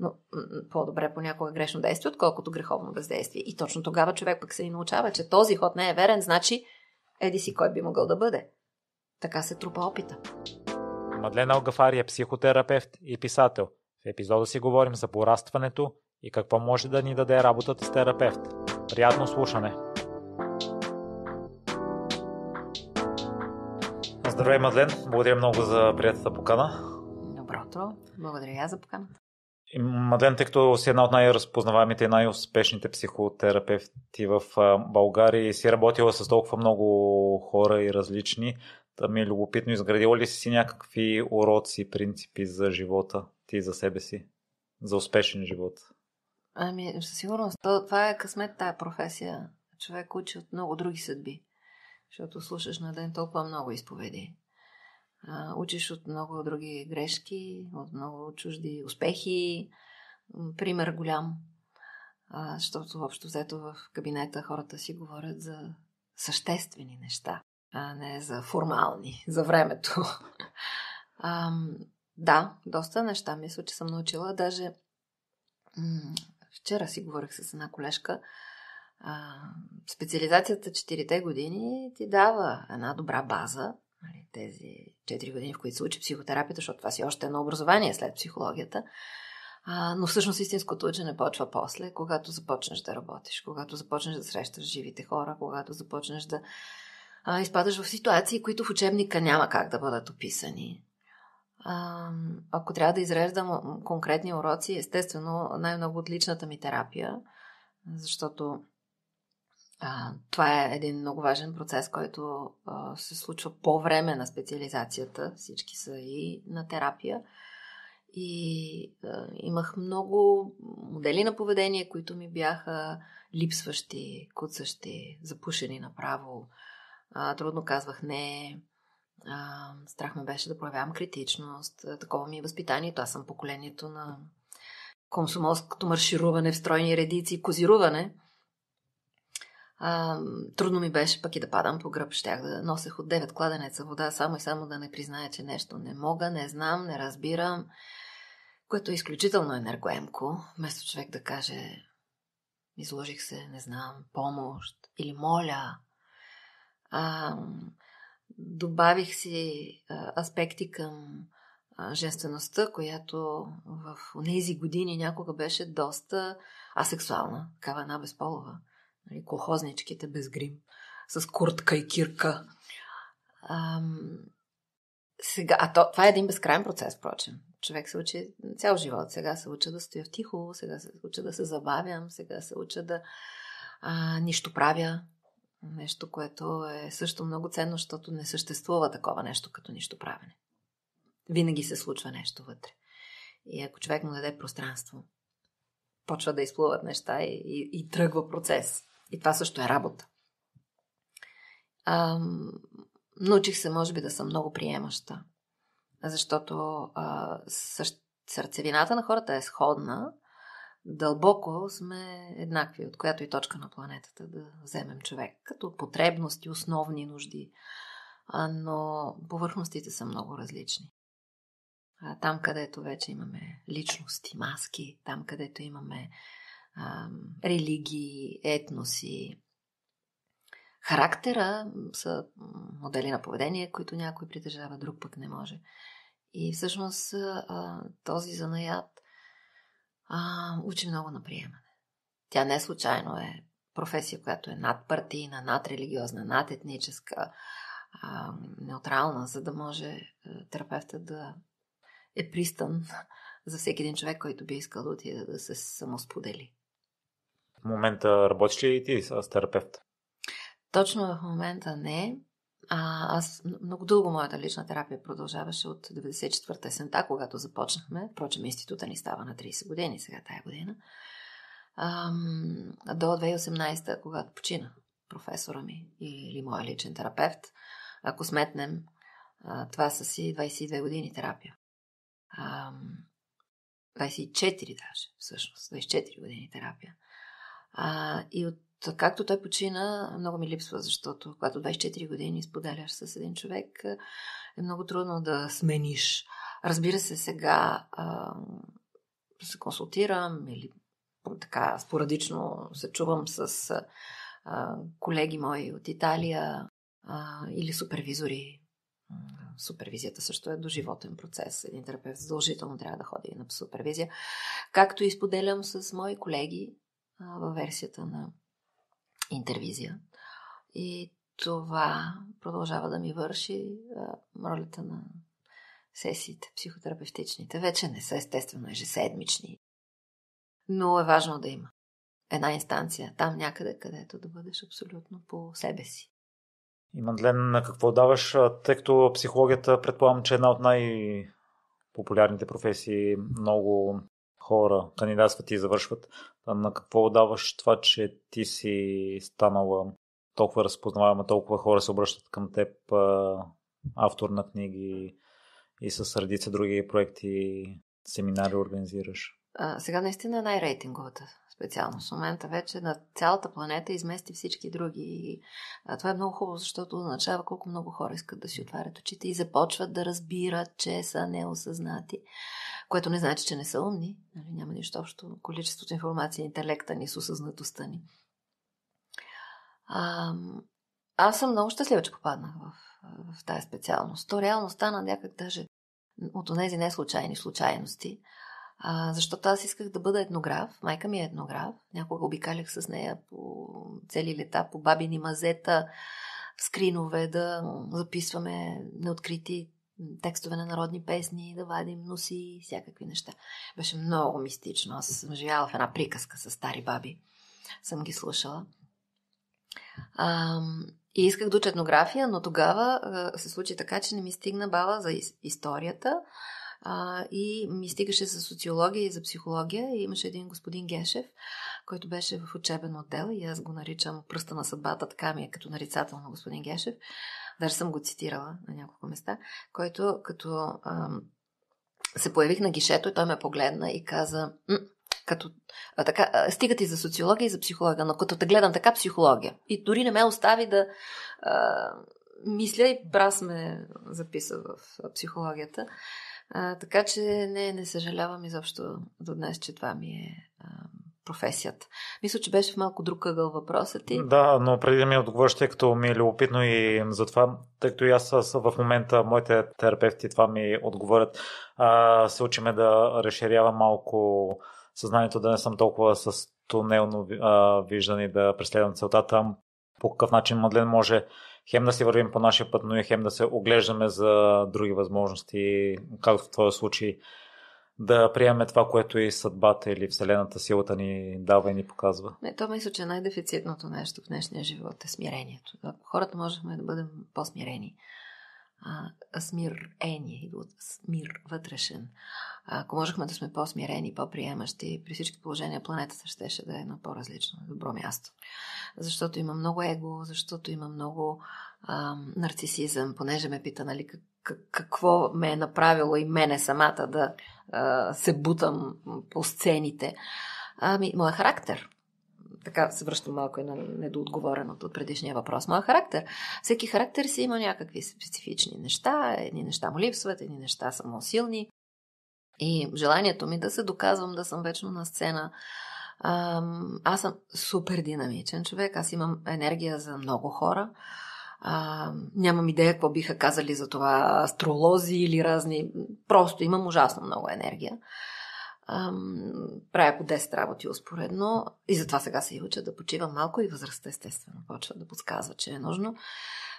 но по-добре понякога грешно действие, отколкото греховно бездействие. И точно тогава човек пък се и научава, че този ход не е верен, значи еди си кой би могъл да бъде. Така се трупа опита. Мадлена Алгафари е психотерапевт и писател. В епизода си говорим за порастването и какво може да ни даде работата с терапевт. Приятно слушане! Здравей, Мадлен! Благодаря много за приятата покана. Добро утро! Благодаря за поканата. Мадлен, тъй като си една от най-разпознаваемите и най-успешните психотерапевти в България и си работила с толкова много хора и различни, да ми е любопитно, изградила ли си някакви уроци, принципи за живота ти за себе си, за успешен живот? Ами, със сигурност. Това е късмет, тая професия. Човек учи от много други съдби, защото слушаш на ден толкова много изповеди. А, учиш от много други грешки, от много чужди успехи. Пример голям, а, защото общо взето в кабинета хората си говорят за съществени неща, а не за формални, за времето. А, да, доста неща мисля, че съм научила. Даже м- вчера си говорих с една колежка. А, специализацията 4 години ти дава една добра база, тези 4 години, в които се учи психотерапията, защото това си още едно образование след психологията. А, но всъщност истинското учене почва после, когато започнеш да работиш, когато започнеш да срещаш живите хора, когато започнеш да а, изпадаш в ситуации, които в учебника няма как да бъдат описани. А, ако трябва да изреждам конкретни уроци, естествено най-много от личната ми терапия, защото а, това е един много важен процес, който а, се случва по време на специализацията. Всички са и на терапия. И а, имах много модели на поведение, които ми бяха липсващи, куцащи, запушени направо. А, трудно казвах не. А, страх ме беше да проявявам критичност. А, такова ми е възпитанието. Аз съм поколението на комсомолското маршируване в стройни редици, козируване – а, трудно ми беше пък и да падам по гръб. Щях да носех от 9 кладенеца вода, само и само да не призная, че нещо не мога, не знам, не разбирам, което е изключително енергоемко. Вместо човек да каже изложих се, не знам, помощ или моля. А, добавих си а, аспекти към женствеността, която в тези години някога беше доста асексуална, такава една безполова нали, колхозничките без грим, с куртка и кирка. Ам, сега, а то, това е един безкрайен процес, впрочем. Човек се учи цял живот. Сега се уча да стоя в тихо, сега се уча да се забавям, сега се уча да а, нищо правя. Нещо, което е също много ценно, защото не съществува такова нещо като нищо правене. Винаги се случва нещо вътре. И ако човек му даде пространство, почва да изплуват неща и, и, и тръгва процес. И това също е работа. А, научих се, може би, да съм много приемаща, защото а, сърцевината на хората е сходна. Дълбоко сме еднакви, от която и точка на планетата да вземем човек, като потребности, основни нужди. А, но повърхностите са много различни. А, там, където вече имаме личности, маски, там, където имаме религии, етноси. Характера са модели на поведение, които някой притежава, друг пък не може. И всъщност този занаят учи много на приемане. Тя не случайно е професия, която е надпартийна, надрелигиозна, надетническа, неутрална, за да може терапевта да е пристан за всеки един човек, който би искал да отиде да се самосподели. В момента работиш ли ти с терапевт? Точно в момента не. А, аз много дълго моята лична терапия продължаваше от 94-та есента, когато започнахме. Впрочем, института ни става на 30 години сега тая година. Ам, до 2018-та, когато почина професора ми или моя личен терапевт. Ако сметнем, това са си 22 години терапия. Ам, 24 даже, всъщност. 24 години терапия. А, и от както той почина, много ми липсва, защото когато 24 години споделяш с един човек, е много трудно да смениш. Разбира се, сега а, се консултирам или така спорадично се чувам с а, колеги мои от Италия а, или супервизори. Супервизията също е доживотен процес. Един терапевт задължително трябва да ходи на супервизия. Както и споделям с мои колеги във версията на интервизия. И това продължава да ми върши а, ролята на сесиите, психотерапевтичните. Вече не са естествено ежеседмични, но е важно да има една инстанция, там някъде, където да бъдеш абсолютно по себе си. И Мадлен, на какво даваш, тъй като психологията предполагам, че е една от най-популярните професии, много хора кандидатстват и завършват. На какво даваш това, че ти си станала толкова разпознаваема, толкова хора се обръщат към теб, автор на книги и с редица други проекти, семинари организираш? А, сега наистина е най-рейтинговата специалност. В момента вече на цялата планета измести всички други. А, това е много хубаво, защото означава колко много хора искат да си отварят очите и започват да разбират, че са неосъзнати. Което не значи, че не са умни. Нали, няма нищо общо. Количеството информация, интелекта ни с осъзнатостта ни. А, аз съм много щастлива, че попаднах в, в тази специалност. То реално стана някак даже от тези неслучайни случайности. А, защото аз исках да бъда етнограф. Майка ми е етнограф. Някога обикалях с нея по цели лета, по бабини мазета, скринове, да записваме неоткрити текстове на народни песни, да вадим носи, всякакви неща. Беше много мистично. Аз съм живяла в една приказка с стари баби. Съм ги слушала. А, и исках да уча етнография, но тогава се случи така, че не ми стигна бала за историята а, и ми стигаше за социология и за психология. И имаше един господин Гешев, който беше в учебен отдел и аз го наричам пръста на съдбата, така ми е като нарицател на господин Гешев. Даже съм го цитирала на няколко места, който като ам, се появих на гишето и той ме погледна и каза, като, а, така, а, стига ти за социология и за психология, но като те гледам така психология. И дори не ме остави да а, мисля и брас ме записа в психологията. А, така че не, не съжалявам изобщо до днес, че това ми е а, професията. Мисля, че беше в малко друг ъгъл въпросът ти. Да, но преди да ми отговориш, тъй като ми е любопитно и за това, тъй като и аз в момента, моите терапевти това ми отговорят, а, се учиме да разширявам малко съзнанието, да не съм толкова с тунелно виждане и да преследвам целта там. По какъв начин Мадлен може хем да си вървим по нашия път, но и хем да се оглеждаме за други възможности, както в твоя случай, да приемем това, което и съдбата или Вселената силата ни дава и ни показва. Не, то мисля, че най-дефицитното нещо в днешния живот е смирението. Хората можехме да бъдем по-смирени. А, смирение, идва от смир вътрешен. А, ако можехме да сме по-смирени, по-приемащи, при всички положения планетата щеше да е едно по-различно, добро място. Защото има много его, защото има много а, нарцисизъм, понеже ме пита, нали, как, какво ме е направило и мене самата да а, се бутам по сцените. Ами, моя характер така се връщам малко и на недоотговореното от предишния въпрос. Моя характер. Всеки характер си има някакви специфични неща. Едни неща му липсват, едни неща са му силни. И желанието ми да се доказвам да съм вечно на сцена. Аз съм супер динамичен човек. Аз имам енергия за много хора. А, нямам идея какво биха казали за това астролози или разни. Просто имам ужасно много енергия. Ам, правя по 10 работи успоредно и затова сега се и уча да почивам малко и възрастта естествено почва да подсказва, че е нужно.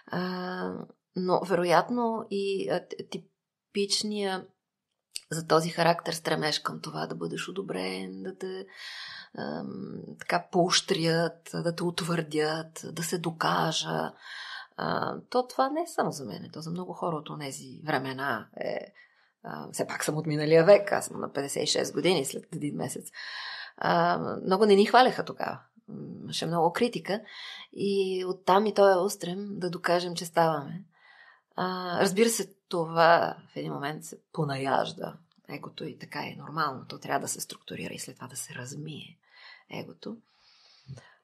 А, но вероятно и а, типичния за този характер стремеш към това да бъдеш одобрен, да те ам, така поощрят, да те утвърдят, да се докажа. А, то това не е само за мен, то за много хора от тези времена е а, все пак съм от миналия век, аз съм на 56 години след един месец. А, много не ни хваляха тогава. Имаше много критика и оттам и той е устрем да докажем, че ставаме. А, разбира се, това в един момент се понаяжда егото и така е нормално. То трябва да се структурира и след това да се размие егото.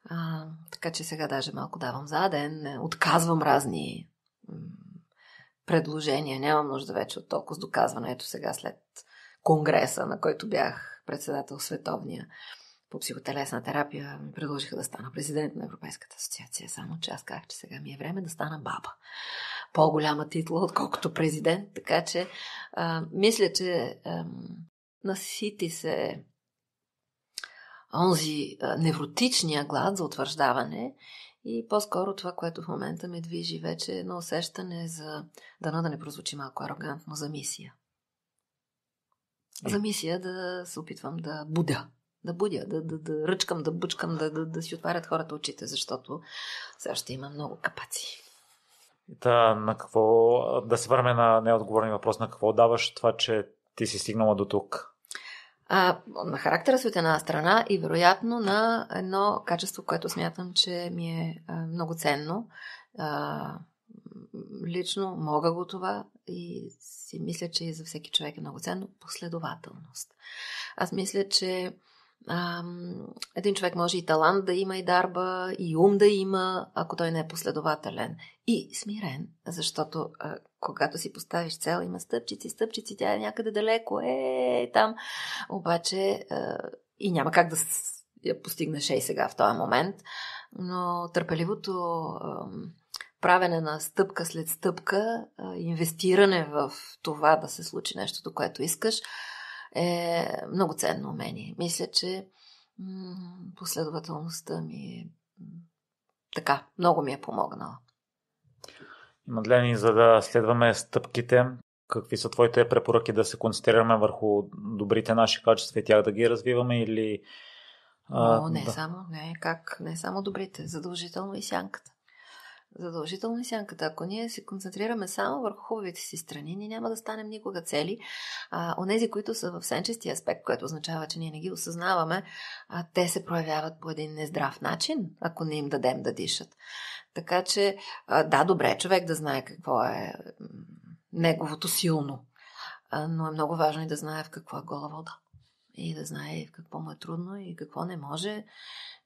А, така че сега даже малко давам заден, отказвам разни предложения. Нямам нужда вече от толкова с доказване. Ето сега след конгреса, на който бях председател световния по психотелесна терапия, ми предложиха да стана президент на Европейската асоциация. Само че аз казах, че сега ми е време да стана баба. По-голяма титла, отколкото президент. Така че а, мисля, че а, насити се онзи невротичния глад за утвърждаване и по-скоро това, което в момента ме движи вече е едно усещане за, дано да не прозвучи малко арогантно, за мисия. За мисия да се опитвам да будя. Да будя, да, да, да ръчкам, да бучкам, да, да, да си отварят хората очите, защото все още има много капаци. Та, на какво, да се върнем на неотговорния въпрос, на какво даваш това, че ти си стигнала до тук? А, на характера си от една страна и вероятно на едно качество, което смятам, че ми е а, много ценно. А, лично мога го това и си мисля, че и за всеки човек е много ценно последователност. Аз мисля, че а, един човек може и талант да има, и дарба, и ум да има, ако той не е последователен. И смирен, защото а, когато си поставиш цел, има стъпчици, стъпчици, тя е някъде далеко, е там. Обаче а, и няма как да я постигнеш и сега в този момент. Но търпеливото а, правене на стъпка след стъпка, а, инвестиране в това да се случи нещото, което искаш, е много ценно умение. Мисля, че м- последователността ми е така, много ми е помогнала. Мадлени, за да следваме стъпките, какви са твоите препоръки да се концентрираме върху добрите наши качества и тях да ги развиваме или... Но, не да. само, не, как, не само добрите, задължително и сянката. Задължително и сянката. Ако ние се концентрираме само върху хубавите си страни, ние няма да станем никога цели. А, онези, които са в сенчести аспект, което означава, че ние не ги осъзнаваме, а, те се проявяват по един нездрав начин, ако не им дадем да дишат. Така че, а, да, добре, човек да знае какво е неговото силно, а, но е много важно и да знае в какво е гола вода. И да знае в какво му е трудно и какво не може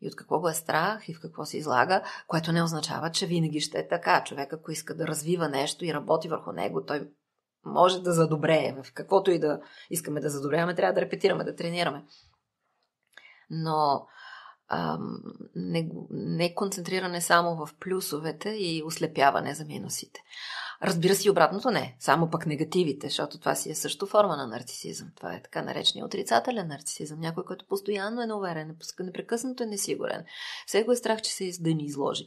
и от какво го е страх и в какво се излага, което не означава, че винаги ще е така. Човек, ако иска да развива нещо и работи върху него, той може да задобрее. В каквото и да искаме да задобряваме, трябва да репетираме, да тренираме. Но ам, не, не концентриране само в плюсовете и ослепяване за минусите. Разбира се, и обратното не. Само пък негативите, защото това си е също форма на нарцисизъм. Това е така наречения отрицателен нарцисизъм. Някой, който постоянно е неуверен, непрекъснато е несигурен. Всеко е страх, че се да ни изложи.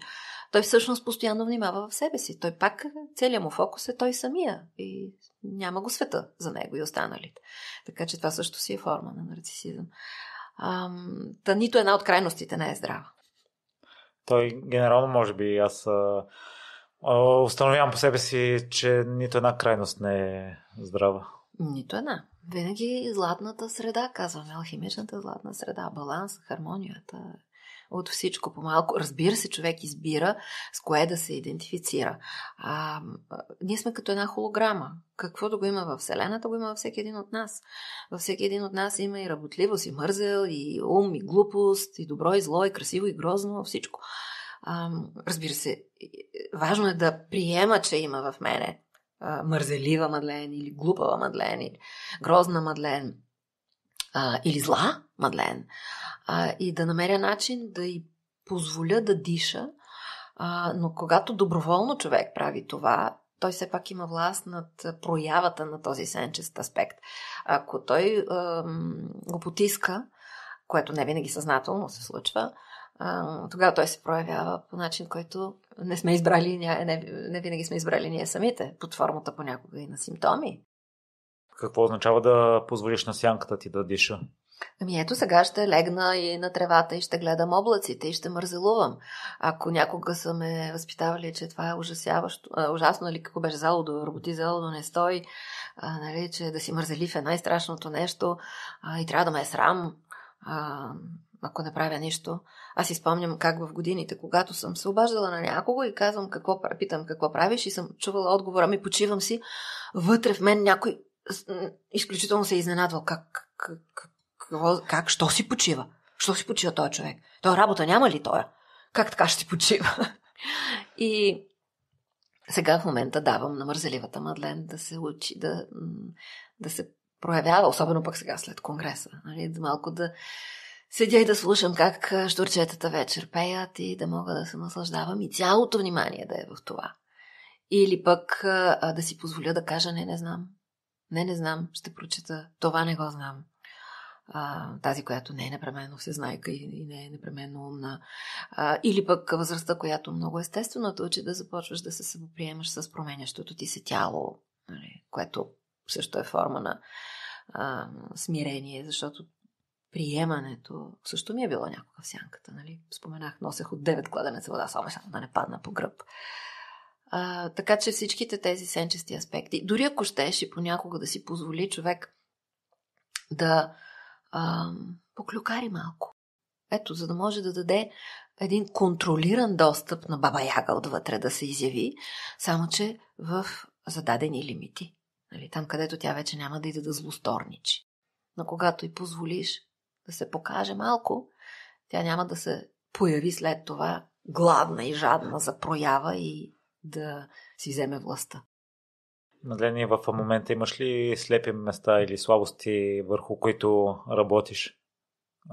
Той всъщност постоянно внимава в себе си. Той пак, целият му фокус е той самия. И няма го света за него и останалите. Така че това също си е форма на нарцисизъм. Ам, та нито една от крайностите не е здрава. Той генерално, може би, аз установявам по себе си, че нито една крайност не е здрава. Нито една. Винаги златната среда, казваме, алхимичната златна среда, баланс, хармонията, от всичко по-малко. Разбира се, човек избира с кое да се идентифицира. А, ние сме като една холограма. Каквото го има във Вселената, го има във всеки един от нас. Във всеки един от нас има и работливост, и мързел, и ум, и глупост, и добро, и зло, и красиво, и грозно, всичко. Разбира се, важно е да приема, че има в мене а, мързелива Мадлен или глупава Мадлен или грозна Мадлен а, или зла Мадлен а, и да намеря начин да й позволя да диша, а, но когато доброволно човек прави това, той все пак има власт над проявата на този сенчест аспект. Ако той а, го потиска, което не винаги съзнателно се случва, а, тогава той се проявява по начин, който не сме избрали, не, не, не винаги сме избрали ние самите, под формата понякога и на симптоми. Какво означава да позволиш на сянката ти да диша? Ами ето сега ще легна и на тревата и ще гледам облаците и ще мързелувам. Ако някога са ме възпитавали, че това е ужасяващо, а, ужасно, нали, какво беше зало да работи, зало да не стои, а, нали, че да си мързелив е най-страшното нещо а, и трябва да ме е срам, а, ако не правя нищо. Аз си спомням как в годините, когато съм се обаждала на някого и казвам какво, питам какво правиш и съм чувала отговора ми, почивам си, вътре в мен някой изключително се е изненадвал. Как, как, какво, как, що си почива? Що си почива този човек? Той работа няма ли той? Как така ще си почива? И сега в момента давам на мързеливата Мадлен да се учи, да, да се проявява, особено пък сега след Конгреса. Нали, малко да седя и да слушам как штурчетата вечер пеят и да мога да се наслаждавам и цялото внимание да е в това. Или пък а, да си позволя да кажа не, не знам. Не, не знам, ще прочета. Това не го знам. А, тази, която не е непременно всезнайка и, и не е непременно умна. А, или пък възрастта, която много естествено те учи да започваш да се самоприемаш с променящото ти се тяло, нали, което също е форма на а, смирение, защото приемането също ми е било някога в сянката. Нали? Споменах, носех от 9 кладенеца вода, само да не падна по гръб. А, така че всичките тези сенчести аспекти, дори ако щеш и понякога да си позволи човек да а, поклюкари малко. Ето, за да може да даде един контролиран достъп на Баба Яга отвътре да се изяви, само че в зададени лимити. Нали, там, където тя вече няма да иде да злосторничи. Но когато и позволиш да се покаже малко, тя няма да се появи след това гладна и жадна за проява и да си вземе властта. Мадлени, в момента имаш ли слепи места или слабости, върху които работиш?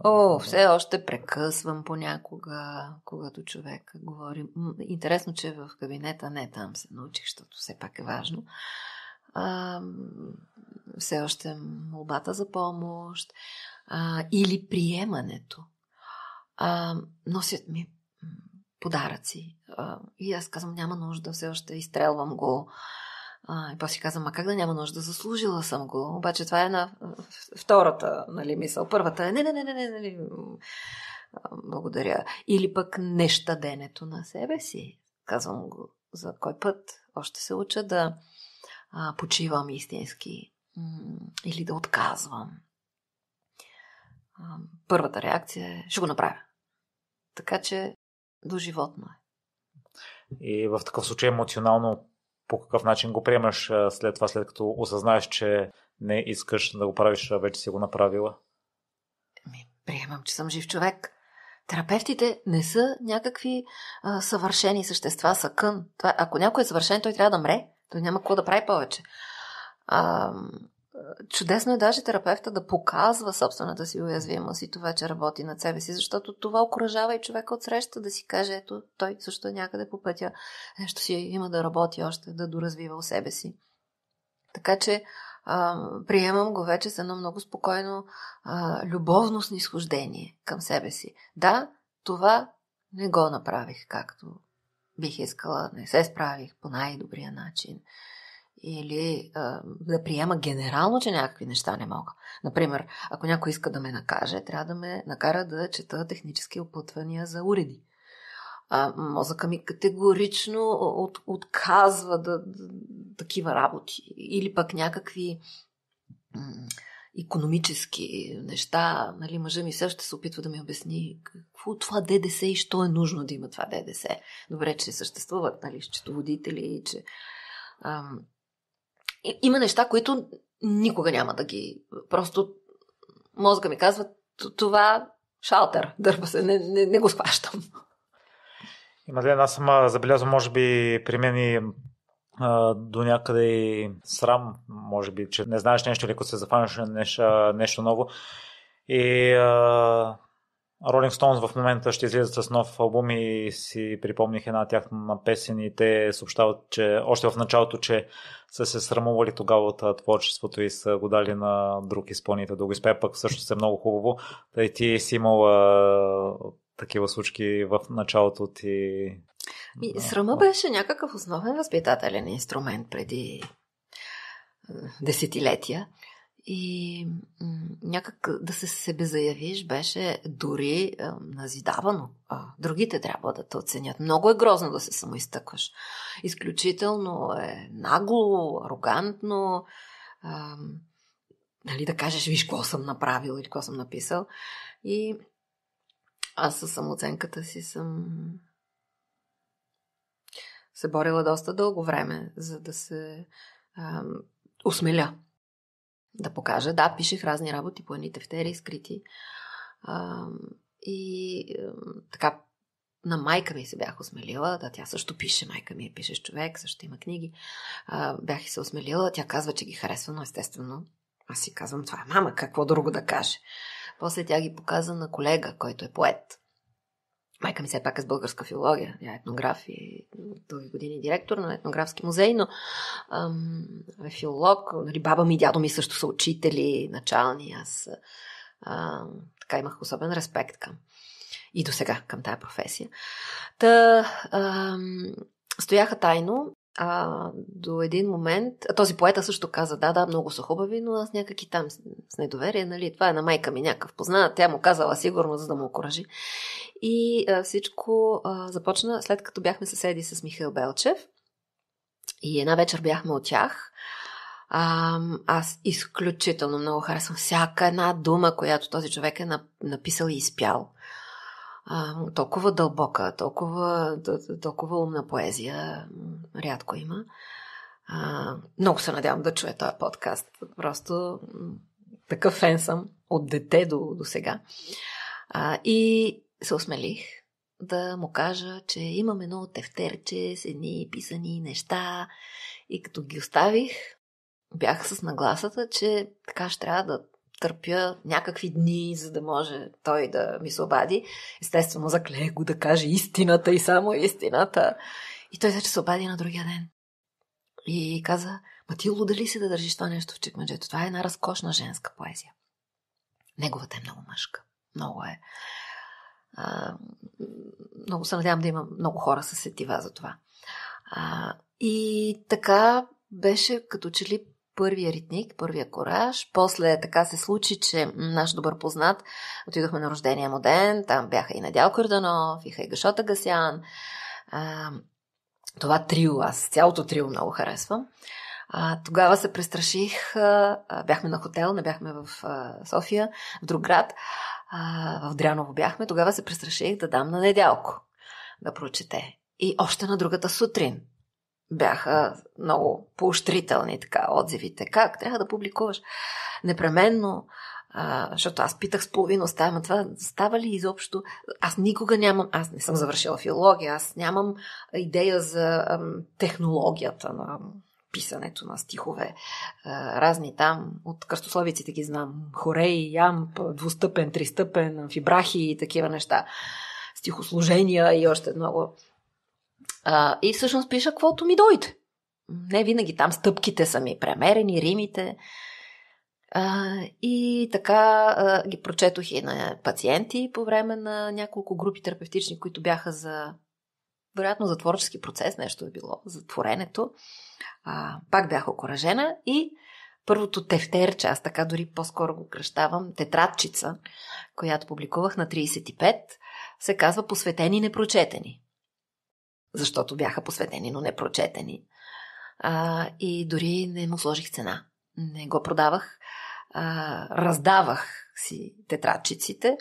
О, все още прекъсвам понякога, когато човек говори. Интересно, че в кабинета не там се научих, защото все пак е важно. А, все още молбата за помощ а, или приемането. А, носят ми подаръци. А, и аз казвам, няма нужда, все още изстрелвам го. А, и после казвам, а как да няма нужда? Заслужила съм го. Обаче това е на втората нали, мисъл. Първата е, не, не, не, не, не, не, благодаря. Или пък нещаденето на себе си. Казвам го за кой път. Още се уча да а, почивам истински. Или да отказвам. А, първата реакция е, ще го направя. Така че до животно е. И в такъв случай емоционално по какъв начин го приемаш след това, след като осъзнаеш, че не искаш да го правиш, а вече си го направила? Ми, приемам, че съм жив човек. Терапевтите не са някакви а, съвършени същества, са кън. Това, ако някой е съвършен, той трябва да мре. Той няма какво да прави повече. А, чудесно е даже терапевта да показва собствената си уязвимост и това, че работи над себе си, защото това окоръжава и човека от среща да си каже, ето, той също е някъде по пътя, нещо си има да работи още, да доразвива у себе си. Така че а, приемам го вече с едно много спокойно а, любовно снисхождение към себе си. Да, това не го направих както бих искала, не се справих по най-добрия начин или а, да приема генерално, че някакви неща не мога. Например, ако някой иска да ме накаже, трябва да ме накара да чета технически опътвания за уреди. А, мозъка ми категорично от, отказва да, да, такива работи. Или пък някакви м- економически неща. Нали, мъжа ми също се опитва да ми обясни какво това ДДС и що е нужно да има това ДДС. Добре, че съществуват нали, счетоводители, че ам, има неща, които никога няма да ги... Просто мозъка ми казва, това шалтер, дърпа се, не, не, не го схващам. Има ли аз съм забелязал, може би при мен и до някъде и срам, може би, че не знаеш нещо или ако се зафанеш нещо, нещо ново. И а, Rolling Stones в момента ще излизат с нов албум и си припомних една тяхна песен и те съобщават, че още в началото, че са се срамували тогава от творчеството и са го дали на друг изпълнител да го изпее, пък също е много хубаво. Да ти си имал такива случки в началото ти. И, срама беше някакъв основен възпитателен инструмент преди десетилетия. И някак да се себе заявиш беше дори а, назидавано. А, другите трябва да те оценят. Много е грозно да се самоизтъкваш. Изключително е нагло, арогантно. А, нали, да кажеш, виж какво съм направил или какво съм написал. И аз със самооценката си съм се борила доста дълго време, за да се а, усмеля да покажа. Да, пишех разни работи по едни тефтери, скрити. А, и а, така, на майка ми се бях осмелила, да, тя също пише, майка ми е пишеш човек, също има книги. А, бях и се осмелила, тя казва, че ги харесва, но естествено Аз си казвам, това е мама, какво друго да каже. После тя ги показа на колега, който е поет. Майка ми все пак е с българска филология. Тя е етнограф и дълги години директор на етнографски музей, но ам, е филолог. Нали, баба ми и дядо ми също са учители, начални. Аз а, така имах особен респект към. И до сега към тая професия. Та, ам, стояха тайно а, до един момент, а този поета също каза, да, да, много са хубави, но аз някак и там с недоверие, нали, това е на майка ми някакъв познат, тя му казала сигурно, за да му окоръжи. И а, всичко а, започна след като бяхме съседи с Михаил Белчев. И една вечер бяхме от тях. А, аз изключително много харесвам всяка една дума, която този човек е написал и изпял а, толкова дълбока, толкова, толкова умна поезия рядко има. А, много се надявам да чуя този подкаст. Просто такъв фен съм от дете до, до сега. А, и се осмелих да му кажа, че имам едно тефтерче с едни писани неща и като ги оставих, бях с нагласата, че така ще трябва да търпя някакви дни, за да може той да ми се обади. Естествено, заклех го да каже истината и само истината. И той вече се обади на другия ден. И каза, ма ти луда ли си да държиш това нещо в чекмеджето? Това е една разкошна женска поезия. Неговата е много мъжка. Много е. А, много се надявам да има много хора с сетива за това. А, и така беше като че ли първия ритник, първия кораж. После така се случи, че наш добър познат отидохме на рождения му ден. Там бяха и Надял Корданов, и Хайгашота Гасян. А, това трио, аз цялото трио много харесвам. А, тогава се престраших. А, бяхме на хотел, не бяхме в а, София, в друг град. А, в Дряново бяхме. Тогава се престраших да дам на Недялко да прочете. И още на другата сутрин бяха много поощрителни така отзивите. Как? Трябва да публикуваш. Непременно, а, защото аз питах с половина оставя, това става ли изобщо? Аз никога нямам, аз не съм завършила филология, аз нямам идея за ам, технологията на писането на стихове. А, разни там, от кръстословиците ги знам. Хорей, ям, двустъпен, тристъпен, амфибрахи и такива неща. Стихослужения и още много а, и всъщност пиша каквото ми дойде. Не винаги там стъпките са ми премерени, римите. А, и така а, ги прочетох и на пациенти по време на няколко групи терапевтични, които бяха за, вероятно, за творчески процес, нещо е било, за творенето. А, пак бях окоръжена и първото тефтерче, аз така дори по-скоро го кръщавам, тетрадчица, която публикувах на 35, се казва Посветени непрочетени защото бяха посветени, но не прочетени. А, и дори не му сложих цена. Не го продавах. А, раздавах си тетрадчиците,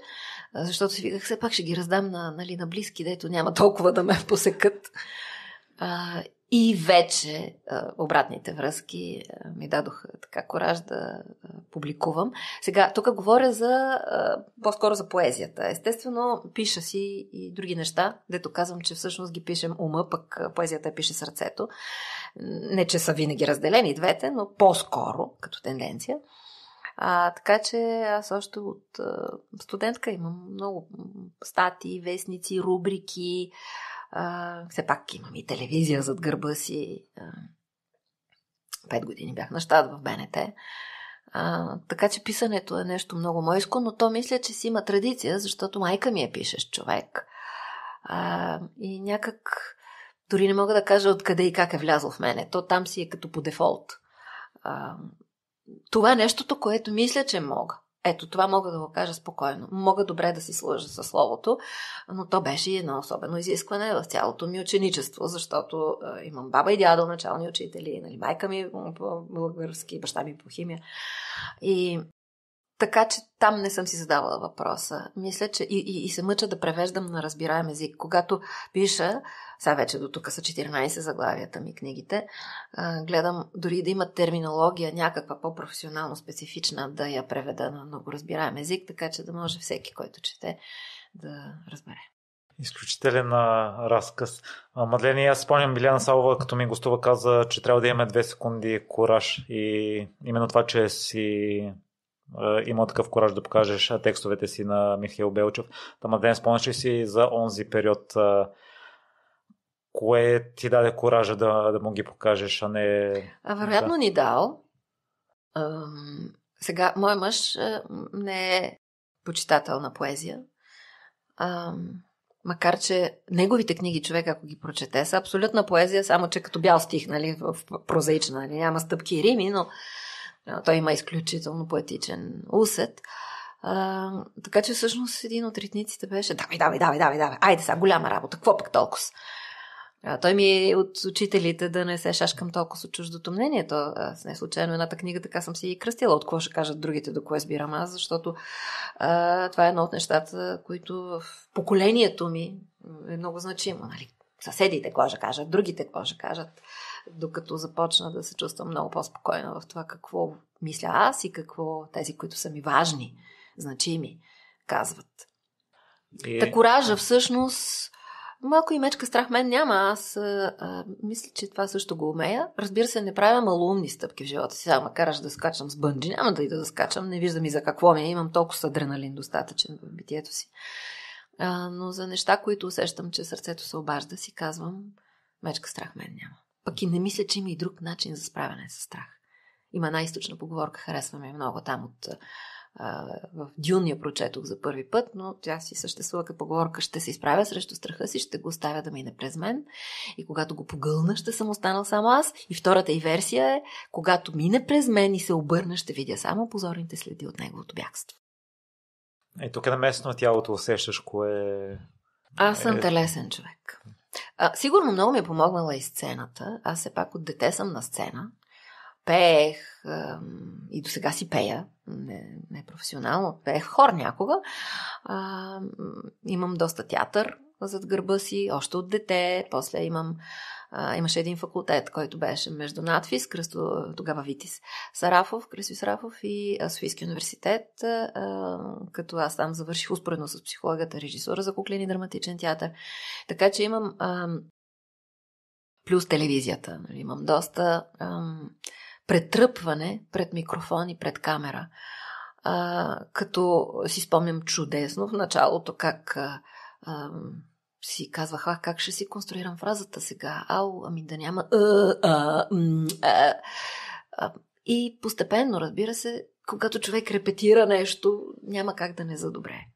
защото си виках, все пак ще ги раздам на, нали, на близки, дето няма толкова да ме посекат. А, и вече обратните връзки ми дадоха така кораж да публикувам. Сега, тук говоря за по-скоро за поезията. Естествено, пиша си и други неща, дето казвам, че всъщност ги пишем ума, пък поезията пише сърцето. Не, че са винаги разделени двете, но по-скоро, като тенденция. А, така че аз още от студентка имам много статии, вестници, рубрики, все пак имам и телевизия зад гърба си. Пет години бях на щат в БНТ. А, така че писането е нещо много мойско, но то мисля, че си има традиция, защото майка ми е пишеш човек. А, и някак дори не мога да кажа откъде и как е влязло в мене. То там си е като по дефолт. А, това е нещото, което мисля, че мога. Ето, това мога да го кажа спокойно. Мога добре да си служа със словото, но то беше едно особено изискване в цялото ми ученичество, защото е, имам баба и дядо, начални учители, нали, майка ми по български, баща ми по химия. И така че там не съм си задавала въпроса. Мисля, че и, и, и се мъча да превеждам на разбираем език. Когато пиша, сега вече до тук са 14 заглавията ми книгите, а, гледам дори да има терминология някаква по-професионално специфична, да я преведа на много разбираем език, така че да може всеки, който чете, да разбере. Изключителен разказ. Мадлени, аз спомням Биляна Салова, като ми гостува, каза, че трябва да имаме две секунди кораж и именно това, че си имал такъв кораж да покажеш текстовете си на Михаил Белчев. Та Мадлен, спомняш ли си за онзи период, кое ти даде коража да, да му ги покажеш, а не... А вероятно да. ни дал. Ам, сега, мой мъж не е почитател на поезия. Ам, макар, че неговите книги човек, ако ги прочете, са абсолютна поезия, само че като бял стих, нали, в прозаична, нали, няма стъпки и рими, но той има изключително поетичен усет. А, така че всъщност един от ритниците беше давай, давай, давай, давай, давай, айде сега, голяма работа, какво пък толкова? А, той ми е от учителите да не се шашкам толкова с чуждото мнение. То, аз не случайно едната книга така съм си и кръстила. От какво ще кажат другите, до кое сбирам аз, защото а, това е едно от нещата, които в поколението ми е много значимо. Нали? Съседите какво ще кажат, другите какво ще кажат, докато започна да се чувствам много по-спокойна в това какво мисля аз и какво тези, които са ми важни, значими, казват. И... Та коража всъщност Малко и мечка страх мен няма. Аз а, а, мисля, че това също го умея. Разбира се, не правя малумни стъпки в живота си. Сега караш да скачам с бънджи. Няма да и да скачам. Не виждам и за какво ми е. Имам толкова адреналин достатъчен в битието си. А, но за неща, които усещам, че сърцето се обажда, си казвам, мечка страх мен няма. Пък и не мисля, че има и друг начин за справяне с страх. Има една източна поговорка, харесва ми много там от в Дюн я прочетох за първи път, но тя си съществува като поговорка. Ще се изправя срещу страха си, ще го оставя да мине през мен. И когато го погълна, ще съм останал само аз. И втората и версия е, когато мине през мен и се обърна, ще видя само позорните следи от неговото бягство. И тук е на место на тялото усещаш кое... Аз съм е... телесен човек. А, сигурно много ми е помогнала и сцената. Аз все пак от дете съм на сцена пеех и до сега си пея, не, не професионално, пеех хор някога. А, имам доста театър зад гърба си, още от дете. После имам, а, имаше един факултет, който беше между надфис, Кръсто, тогава Витис Сарафов, Кръсто Сарафов и Софийски университет, а, като аз там завърших успоредно с психологията, режисура за куклен и драматичен театър. Така че имам а, плюс телевизията. Нали, имам доста... А, претръпване пред микрофон и пред камера. А, като си спомням чудесно в началото как а, си казвах, а, как ще си конструирам фразата сега? Ау, ами да няма а, а, а, а. И постепенно, разбира се, когато човек репетира нещо, няма как да не задобре.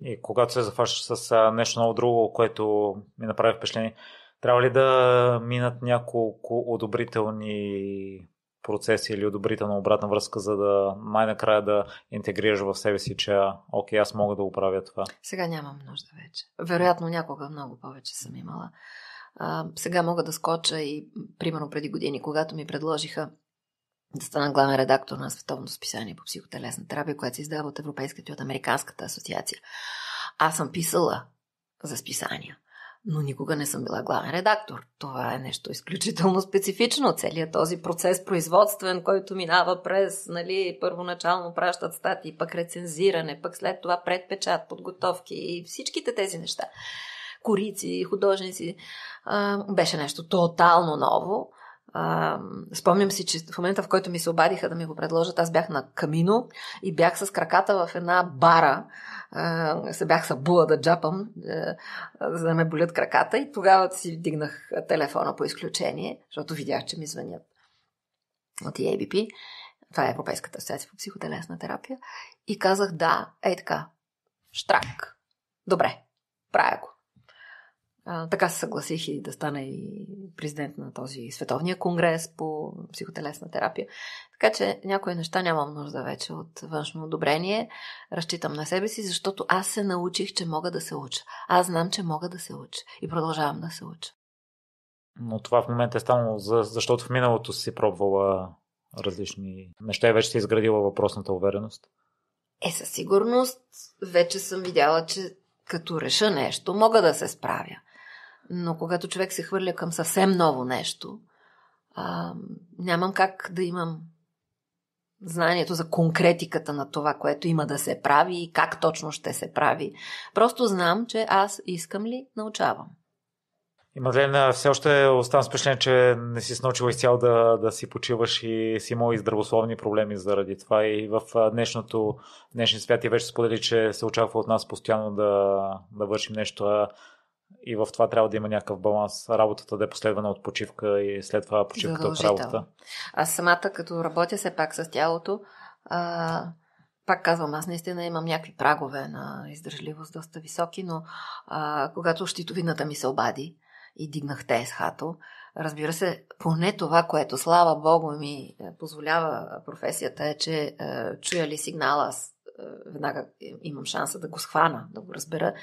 И когато се зафащаш с нещо много друго, което ми направи впечатление, трябва ли да минат няколко одобрителни процеси или одобрителна обратна връзка, за да най-накрая да интегрираш в себе си, че окей, аз мога да оправя това? Сега нямам нужда вече. Вероятно някога много повече съм имала. А, сега мога да скоча и, примерно преди години, когато ми предложиха да стана главен редактор на Световното списание по психотелесна терапия, което се издава от Европейската и от Американската асоциация. Аз съм писала за списания но никога не съм била главен редактор. Това е нещо изключително специфично. Целият този процес производствен, който минава през, нали, първоначално пращат статии, пък рецензиране, пък след това предпечат, подготовки и всичките тези неща. Корици, художници. А, беше нещо тотално ново. А, спомням си, че в момента, в който ми се обадиха да ми го предложат, аз бях на камино и бях с краката в една бара. А, се бях събула да джапам, а, за да ме болят краката и тогава си дигнах телефона по изключение, защото видях, че ми звънят от EABP. Това е Европейската асоциация по психотелесна терапия. И казах да, ей така, штрак. Добре, правя го. А, така се съгласих и да стана и президент на този световния конгрес по психотелесна терапия. Така че някои неща нямам нужда вече от външно одобрение. Разчитам на себе си, защото аз се научих, че мога да се уча. Аз знам, че мога да се уча и продължавам да се уча. Но това в момента е станало, защото в миналото си пробвала различни неща и вече си изградила въпросната увереност. Е, със сигурност вече съм видяла, че като реша нещо, мога да се справя. Но когато човек се хвърля към съвсем ново нещо, а, нямам как да имам знанието за конкретиката на това, което има да се прави и как точно ще се прави. Просто знам, че аз искам ли научавам. И Мадлен, все още оставам с че не си научила изцяло да, да си почиваш и си имал и здравословни проблеми заради това. И в днешното, днешния свят и вече сподели, че се очаква от нас постоянно да, да вършим нещо. И в това трябва да има някакъв баланс. Работата да е последвана от почивка и след това почивката от работа. Аз самата, като работя все пак с тялото, а, пак казвам, аз наистина имам някакви прагове на издържливост доста високи, но а, когато щитовидната ми се обади, и дигнах хато. Разбира се, поне това, което слава Богу ми е, позволява професията е, че е, чуя ли сигнала, аз веднага имам шанса да го схвана, да го разбера.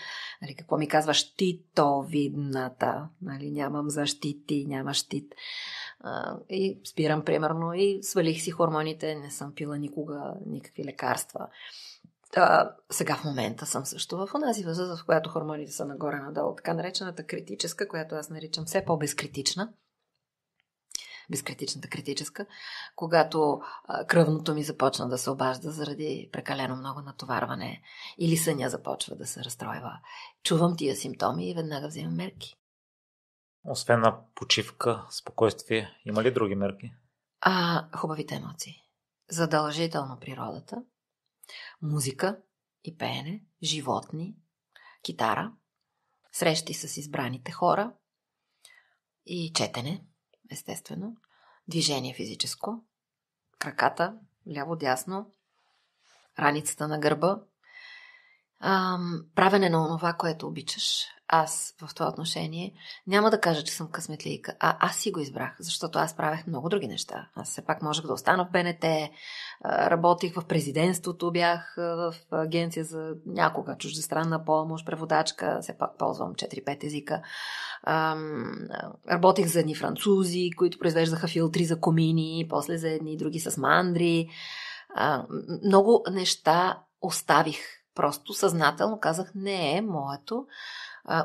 Нали, какво ми казва щитовидната? Нали, нямам защити, няма щит. И спирам, примерно, и свалих си хормоните, не съм пила никога никакви лекарства. А, сега в момента съм също в онази възраст, в която хормоните са нагоре-надолу. Така наречената критическа, която аз наричам все по-безкритична. Безкритичната критическа, когато а, кръвното ми започна да се обажда заради прекалено много натоварване или съня започва да се разстройва. Чувам тия симптоми и веднага взимам мерки. Освен на почивка, спокойствие, има ли други мерки? А, хубавите емоции. Задължително природата – музика и пеене, животни, китара, срещи с избраните хора и четене, естествено, движение физическо, краката, ляво-дясно, раницата на гърба, правене на онова, което обичаш, аз в това отношение няма да кажа, че съм късметлийка, а аз си го избрах, защото аз правех много други неща. Аз все пак можех да остана в БНТ, работих в президентството, бях в агенция за някога чуждестранна помощ, преводачка, все пак ползвам 4-5 езика. Работих за едни французи, които произвеждаха филтри за комини, после за едни други с мандри. Много неща оставих. Просто съзнателно казах, не е моето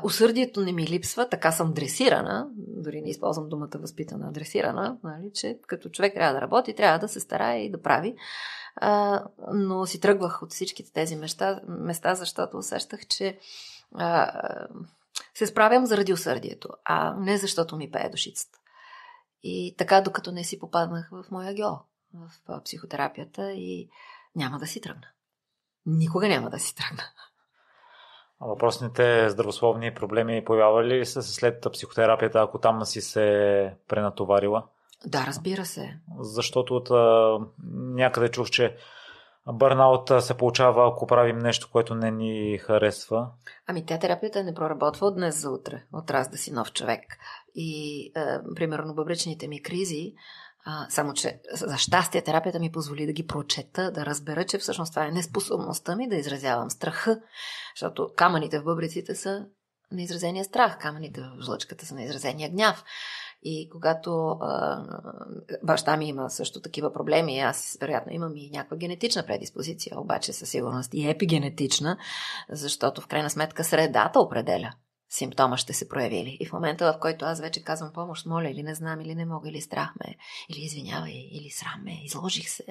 усърдието не ми липсва, така съм дресирана, дори не използвам думата възпитана, дресирана, нали, че като човек трябва да работи, трябва да се старае и да прави. А, но си тръгвах от всичките тези места, места защото усещах, че а, се справям заради усърдието, а не защото ми пее душицата. И така, докато не си попаднах в моя гео, в психотерапията и няма да си тръгна. Никога няма да си тръгна. Въпросните здравословни проблеми появявали ли са след психотерапията, ако там си се пренатоварила? Да, разбира се. Защото от а, някъде чух, че бърнаут се получава, ако правим нещо, което не ни харесва. Ами тя терапията не проработва от днес за утре, от раз да си нов човек. И, е, примерно, бъбречните ми кризи а, само, че за щастие терапията ми позволи да ги прочета, да разбера, че всъщност това е неспособността ми да изразявам страха. Защото камъните в бъбриците са неизразения страх, камъните в жлъчката са неизразения гняв. И когато а, баща ми има също такива проблеми, аз вероятно имам и някаква генетична предиспозиция, обаче със сигурност и епигенетична, защото в крайна сметка средата определя симптома ще се проявили. И в момента, в който аз вече казвам помощ, моля, или не знам, или не мога, или страх ме, или извинявай, или срам ме, изложих се,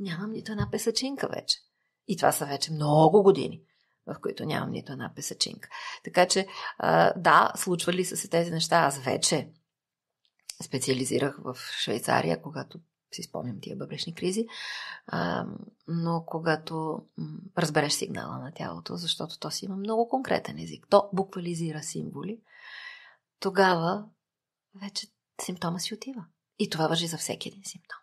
нямам нито една песачинка вече. И това са вече много години, в които нямам нито една песачинка. Така че, да, случвали са се тези неща. Аз вече специализирах в Швейцария, когато си спомням тия бъбречни кризи, а, но когато разбереш сигнала на тялото, защото то си има много конкретен език, то буквализира символи, тогава вече симптома си отива. И това въжи за всеки един симптом.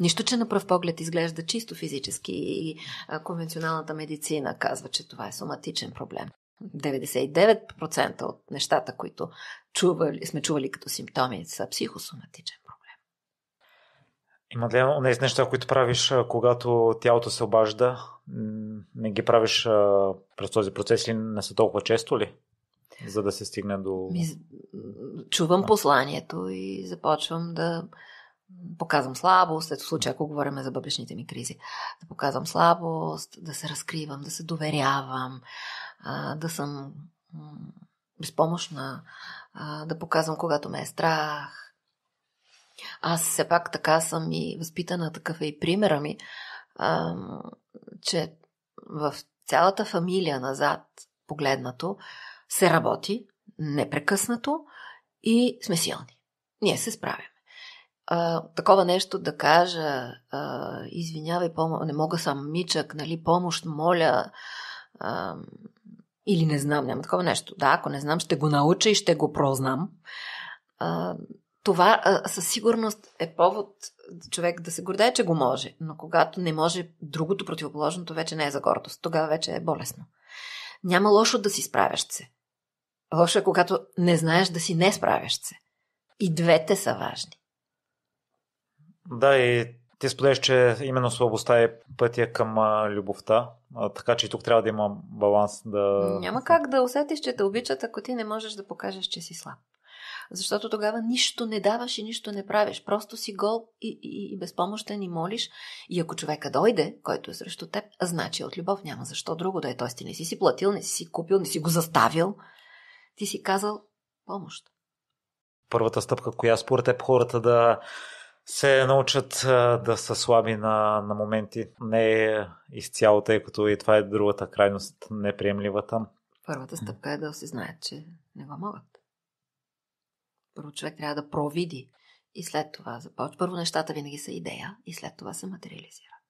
Нищо, че на пръв поглед изглежда чисто физически и конвенционалната медицина казва, че това е соматичен проблем. 99% от нещата, които чували, сме чували като симптоми, са психосоматичен има ли тези неща, които правиш, когато тялото се обажда? Не ги правиш през този процес или не са толкова често ли? За да се стигне до... Чувам посланието и започвам да показвам слабост, ето в случая, ако говорим за бъбречните ми кризи, да показвам слабост, да се разкривам, да се доверявам, да съм безпомощна, да показвам когато ме е страх, Аз все пак така съм и възпитана, такъв е и примера ми, а, че в цялата фамилия назад погледнато се работи непрекъснато и сме силни. Ние се справяме. А, такова нещо да кажа, а, извинявай, пом- не мога сам мичък, нали, помощ, моля, а, или не знам, няма такова нещо. Да, ако не знам, ще го науча и ще го прознам. А, това а, със сигурност е повод човек да се гордее, че го може. Но когато не може другото противоположното, вече не е за гордост. Тогава вече е болесно. Няма лошо да си справяш се. Лошо е, когато не знаеш да си не справяш се. И двете са важни. Да, и ти споделяш, че именно слабостта е пътя към а, любовта, а, така че и тук трябва да има баланс. Да... Няма как да усетиш, че те обичат, ако ти не можеш да покажеш, че си слаб. Защото тогава нищо не даваш и нищо не правиш. Просто си гол и, и, и безпомощен и молиш. И ако човека дойде, който е срещу теб, значи от любов няма защо друго да е. Тоест ти не си си платил, не си си купил, не си го заставил. Ти си казал помощ. Първата стъпка, коя според теб хората да се научат да са слаби на, на моменти, не е изцяло, тъй като и това е другата крайност, неприемливата. Първата стъпка е да се знаят, че не го могат. Първо човек трябва да провиди и след това започва. Първо нещата винаги са идея и след това се материализират.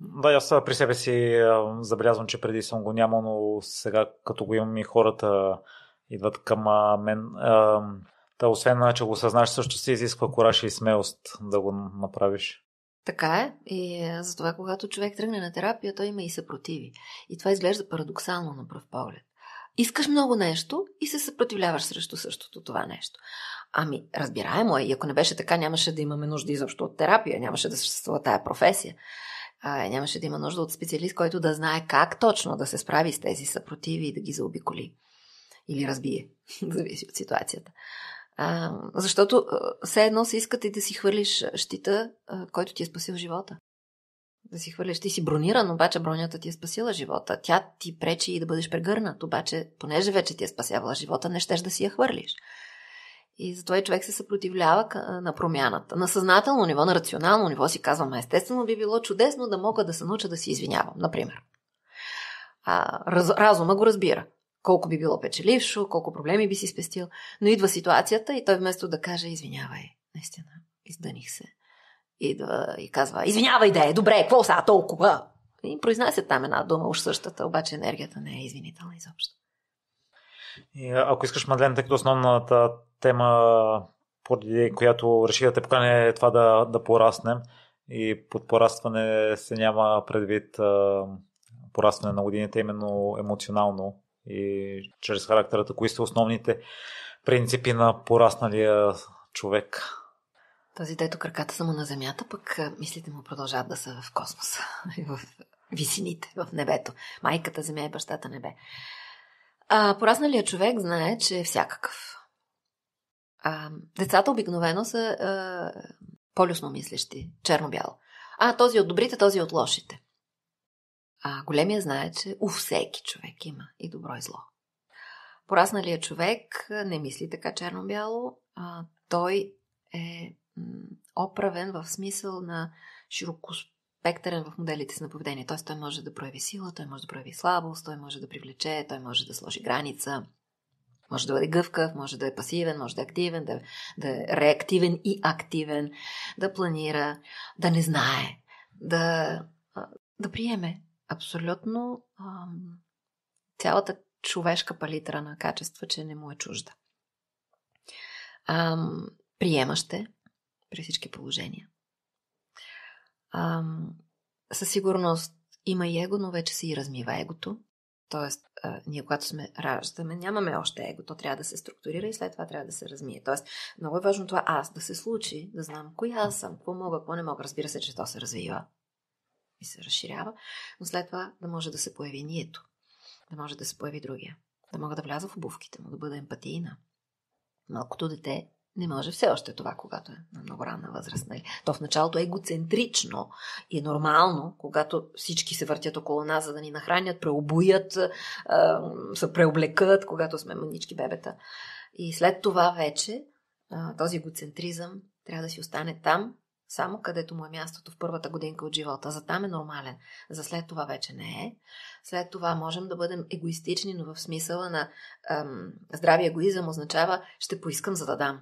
Да, аз при себе си забелязвам, че преди съм го нямал, но сега като го имам и хората идват към мен. Та, освен че го съзнаеш, също се изисква кораж и смелост да го направиш. Така е. И затова, когато човек тръгне на терапия, той има и съпротиви. И това изглежда парадоксално на пръв поглед. Искаш много нещо и се съпротивляваш срещу същото това нещо. Ами, разбираемо е. И ако не беше така, нямаше да имаме нужда изобщо от терапия, нямаше да съществува тая професия. А, нямаше да има нужда от специалист, който да знае как точно да се справи с тези съпротиви и да ги заобиколи. Или разбие. Зависи от ситуацията. А, защото все едно се искате да си хвърлиш щита, който ти е спасил живота. Да си хвърлиш, ти си брониран, обаче бронята ти е спасила живота. Тя ти пречи и да бъдеш прегърнат, обаче, понеже вече ти е спасявала живота, не щеш да си я хвърлиш. И затова и човек се съпротивлява на промяната. На съзнателно ниво, на рационално ниво си казвам, естествено би било чудесно да мога да се науча да си извинявам, например. А, раз, разума го разбира колко би било печелившо, колко проблеми би си спестил. Но идва ситуацията и той вместо да каже, извинявай, наистина, издъних се. Идва и казва, извинявай да е, добре, какво са толкова? И произнася там една дума, уж същата, обаче енергията не е извинителна изобщо. И ако искаш, Мадлен, тъй като основната тема, поради която реши да те покане е това да, да пораснем и под порастване се няма предвид а, порастване на годините, именно емоционално и чрез характерата, кои са основните принципи на порасналия човек. Този, дето краката са му на земята, пък мислите му продължават да са в космоса, в висините, в небето. Майката земя и бащата небе. А, порасналият човек знае, че е всякакъв. А, децата обикновено са а, полюсно мислещи, черно-бяло. А, този от добрите, този от лошите. А големия знае, че у всеки човек има и добро и зло. Порасналият човек не мисли така черно-бяло, а той е оправен в смисъл на широкоспектърен в моделите си на поведение. Т.е. той може да прояви сила, той може да прояви слабост, той може да привлече, той може да сложи граница, може да бъде гъвкав, може да е пасивен, може да е активен, да, да е реактивен и активен, да планира, да не знае, да, да приеме абсолютно ам, цялата човешка палитра на качества, че не му е чужда. Ам, приемаще при всички положения. Ам, със сигурност има и его, но вече се и размива егото. Тоест, а, ние когато сме раждаме, нямаме още его. То трябва да се структурира и след това трябва да се размие. Тоест, много е важно това аз да се случи, да знам коя съм, какво мога, какво не мога. Разбира се, че то се развива и се разширява, но след това да може да се появи нието, да може да се появи другия, да мога да вляза в обувките му, да бъда емпатийна. Малкото дете не може все още това, когато е на много ранна възраст. Нали? То в началото е егоцентрично и е нормално, когато всички се въртят около нас, за да ни нахранят, преобуят, се преоблекат, когато сме манички бебета. И след това вече този егоцентризъм трябва да си остане там, само където му е мястото в първата годинка от живота. За там е нормален. За след това вече не е. След това можем да бъдем егоистични, но в смисъла на ам, здрави егоизъм означава ще поискам за да дам.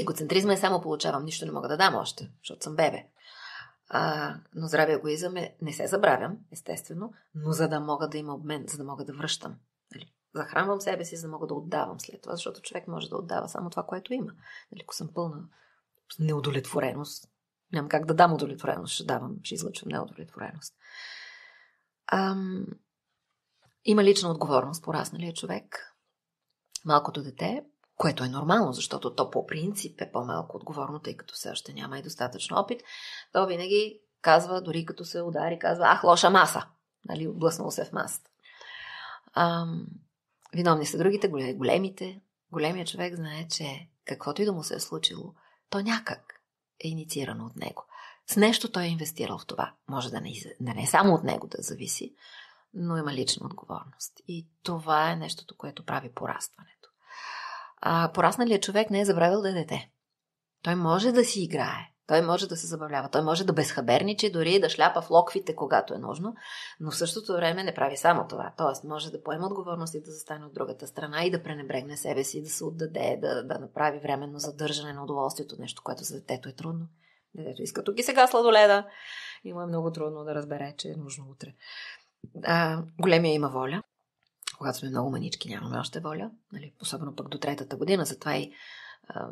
Егоцентризма е само получавам, нищо не мога да дам още, защото съм бебе. А, но здравия егоизъм е, не се забравям, естествено, но за да мога да има обмен, за да мога да връщам. Нали? Захранвам себе си, за да мога да отдавам след това, защото човек може да отдава само това, което има. Нали? Ако съм пълна неудовлетвореност, нямам как да дам удовлетвореност, ще давам, ще излъчвам неудовлетвореност. Ам, има лична отговорност, порасналият човек. Малкото дете което е нормално, защото то по принцип е по-малко отговорно, тъй като все още няма и достатъчно опит, то винаги казва, дори като се удари, казва, ах, лоша маса. Нали, облъснало се в масата. Ам, виновни са другите, големите. Големият човек знае, че каквото и да му се е случило, то някак е инициирано от него. С нещо той е инвестирал в това. Може да не, да не е само от него да зависи, но има лична отговорност. И това е нещото, което прави порастването а, порасналият човек не е забравил да е дете. Той може да си играе, той може да се забавлява, той може да безхаберничи, дори да шляпа в локвите, когато е нужно, но в същото време не прави само това. Тоест, може да поема отговорност и да застане от другата страна и да пренебрегне себе си, да се отдаде, да, да направи временно задържане на удоволствието, нещо, което за детето е трудно. Детето иска тук и сега сладоледа. Има много трудно да разбере, че е нужно утре. А, големия има воля когато сме много манички, нямаме още воля, нали, особено пък до третата година, затова и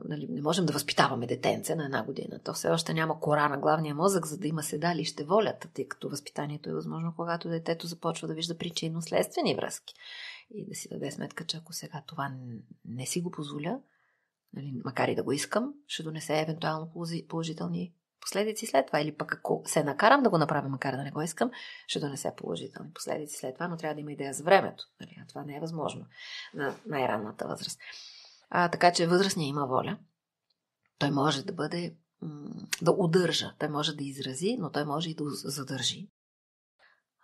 нали, не можем да възпитаваме детенце на една година. То все още няма кора на главния мозък, за да има седалище волята, тъй като възпитанието е възможно, когато детето започва да вижда причинно-следствени връзки. И да си даде сметка, че ако сега това не си го позволя, нали, макар и да го искам, ще донесе евентуално положителни последици след това. Или пък ако се накарам да го направя, макар да не го искам, ще донесе положителни последици след това, но трябва да има идея за времето. Нали? А това не е възможно на най-ранната възраст. А, така че възрастният има воля. Той може да бъде да удържа, той може да изрази, но той може и да задържи.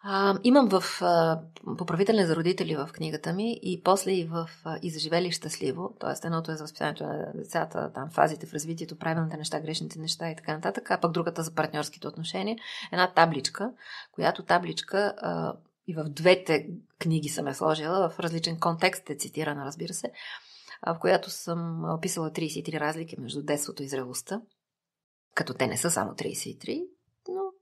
А, имам в а, поправителни за родители в книгата ми и после и в а, И заживели щастливо, т.е. едното е за възпитанието на децата, там фазите в развитието, правилните неща, грешните неща и така нататък, а пък другата за партньорските отношения, една табличка, която табличка а, и в двете книги съм я сложила, в различен контекст е цитирана, разбира се, в която съм описала 33 разлики между детството и зрелостта, като те не са само 33,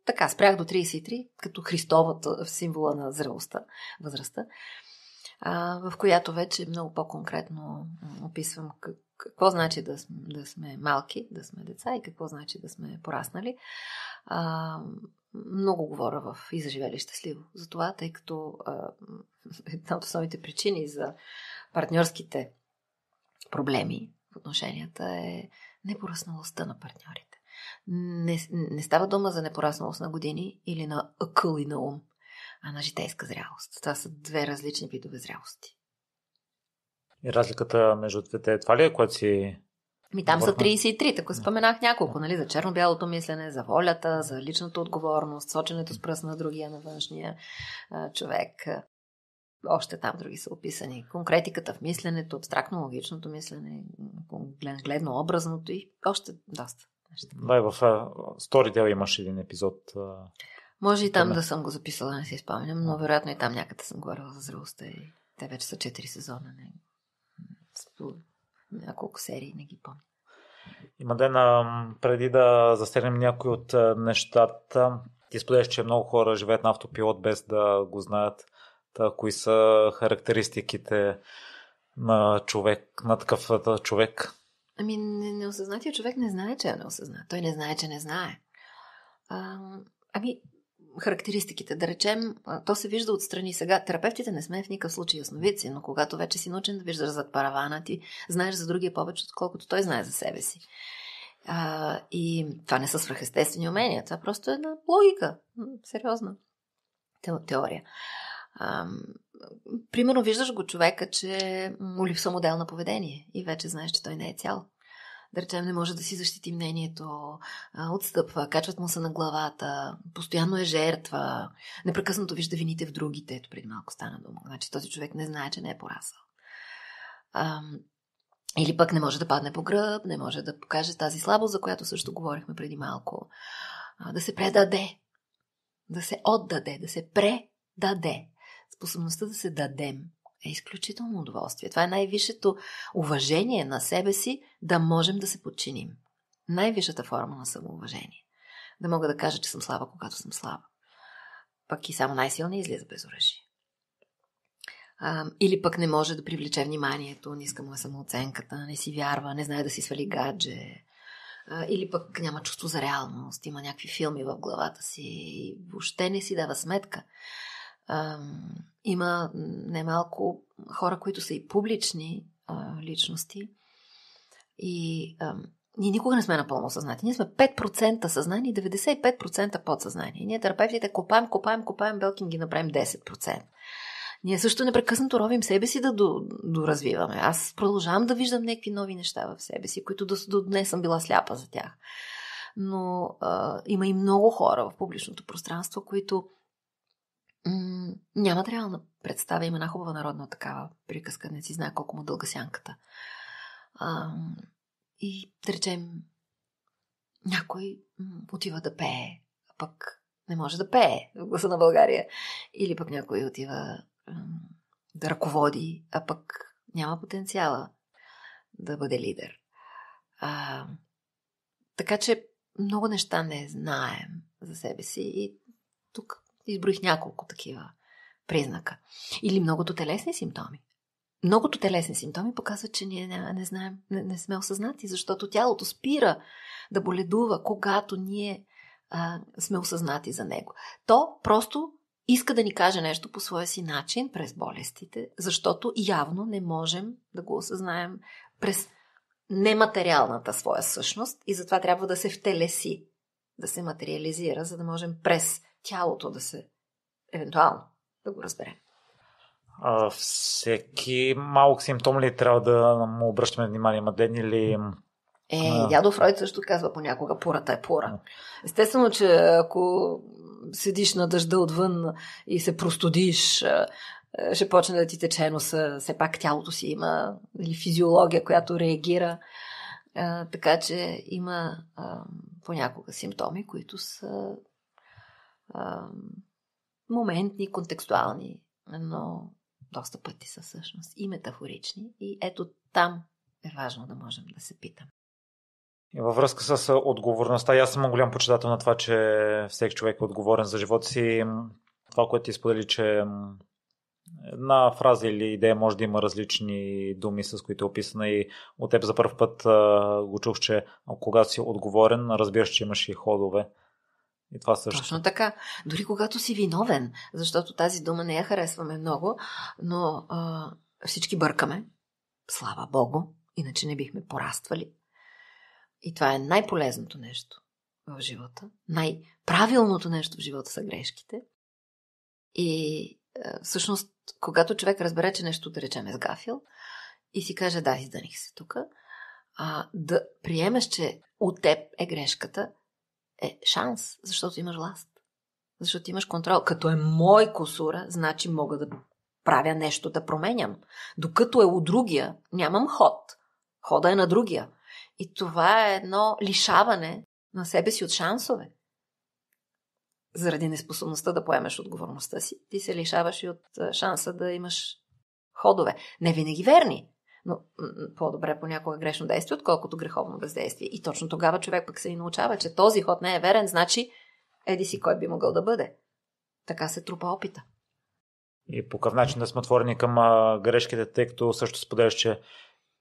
така, спрях до 33, като Христовата символа на зрелостта, възрастта, а, в която вече много по-конкретно описвам как, какво значи да, да сме малки, да сме деца и какво значи да сме пораснали. А, много говоря в И заживели щастливо за това, тъй като а, една от основните причини за партньорските проблеми в отношенията е непоръсналостта на партньорите. Не, не става дума за непорасналост на години или на акъл и на ум, а на житейска зрялост. Това са две различни видове зрялости. И разликата между двете, това ли е, което си ми там са 33, така споменах няколко, нали, за черно-бялото мислене, за волята, за личната отговорност, соченето с пръст на другия, на външния а, човек. Още там други са описани. Конкретиката в мисленето, абстрактно-логичното мислене, гледно-образното и още доста. Да, в Storytel имаш един епизод. Може и там да съм го записала, не си спомням, но вероятно и там някъде съм говорила за зрелостта и те вече са 4 сезона. Не? Няколко серии, не ги помня. Има ден, преди да засегнем някои от нещата, ти споделяш, че много хора живеят на автопилот без да го знаят. Та, кои са характеристиките на човек, на такъв човек? Ами, неосъзнатия човек не знае, че е неосъзнат. Той не знае, че не знае. А, ами, характеристиките, да речем, то се вижда отстрани. Сега, терапевтите не сме в никакъв случай ясновидци, но когато вече си научен да виждаш зад паравана, ти знаеш за другия повече, отколкото той знае за себе си. А, и това не са свръхестествени умения, това просто е една логика. Сериозна теория. А, примерно виждаш го човека, че му липсва модел на поведение и вече знаеш, че той не е цял. Да речем, не може да си защити мнението, отстъпва, качват му се на главата, постоянно е жертва, непрекъснато вижда вините в другите. Ето преди малко стана дума. Значи този човек не знае, че не е порасъл. Или пък не може да падне по гръб, не може да покаже тази слабост, за която също говорихме преди малко. Да се предаде, да се отдаде, да се предаде. Способността да се дадем е изключително удоволствие. Това е най-висшето уважение на себе си, да можем да се подчиним. Най-висшата форма на самоуважение. Да мога да кажа, че съм слаба, когато съм слаба. Пък и само най-силно излиза без оръжие. Или пък не може да привлече вниманието, не иска му е самооценката, не си вярва, не знае да си свали гадже. Или пък няма чувство за реалност, има някакви филми в главата си и въобще не си дава сметка. Има немалко хора, които са и публични а, личности и а, ние никога не сме напълно съзнати. Ние сме 5% съзнание и 95% подсъзнание. Ние терапевтите копаем, копаем, копаем, белкин ги направим 10%. Ние също непрекъснато ровим себе си да доразвиваме. Аз продължавам да виждам някакви нови неща в себе си, които до, до днес съм била сляпа за тях. Но а, има и много хора в публичното пространство, които м- нямат реална представа. Има една хубава народна такава приказка, не си знае колко му дълга сянката. А, и да речем, някой отива да пее, а пък не може да пее в гласа на България. Или пък някой отива да ръководи, а пък няма потенциала да бъде лидер. А, така че много неща не знаем за себе си и тук изброих няколко такива признака. Или многото телесни симптоми. Многото телесни симптоми показват, че ние не, не знаем, не, не сме осъзнати, защото тялото спира да боледува, когато ние а, сме осъзнати за него. То просто иска да ни каже нещо по своя си начин през болестите, защото явно не можем да го осъзнаем през нематериалната своя същност и затова трябва да се втелеси, да се материализира, за да можем през тялото да се, евентуално, да го разберем. А, всеки малък симптом ли трябва да му обръщаме внимание, маден или е, а... дядо Фройд също казва понякога пурата е пура. Естествено, че ако седиш на дъжда отвън и се простудиш, ще почне да ти тече носа. Все пак тялото си има или физиология, която реагира. Така че има понякога симптоми, които са а, моментни, контекстуални, но доста пъти са всъщност и метафорични. И ето там е важно да можем да се питаме. И във връзка с отговорността, аз съм голям почитател на това, че всеки човек е отговорен за живота си. Това, което ти сподели, че една фраза или идея може да има различни думи, с които е описана и от теб за първ път го чух, че когато си отговорен, разбираш, че имаш и ходове. И това също. Точно така. Дори когато си виновен, защото тази дума не я харесваме много, но а, всички бъркаме. Слава Богу, иначе не бихме пораствали. И това е най-полезното нещо в живота. Най-правилното нещо в живота са грешките. И е, всъщност, когато човек разбере, че нещо, да речем, е сгафил и си каже, да, изданих се тук, а, да приемеш, че от теб е грешката, е шанс, защото имаш власт. Защото имаш контрол. Като е мой косура, значи мога да правя нещо, да променям. Докато е у другия, нямам ход. Хода е на другия. И това е едно лишаване на себе си от шансове. Заради неспособността да поемеш отговорността си, ти се лишаваш и от шанса да имаш ходове. Не винаги верни, но по-добре понякога грешно действие, отколкото греховно бездействие. И точно тогава човек пък се и научава, че този ход не е верен, значи еди си кой би могъл да бъде. Така се трупа опита. И по какъв начин да сме отворени към грешките, тъй като също споделяш, че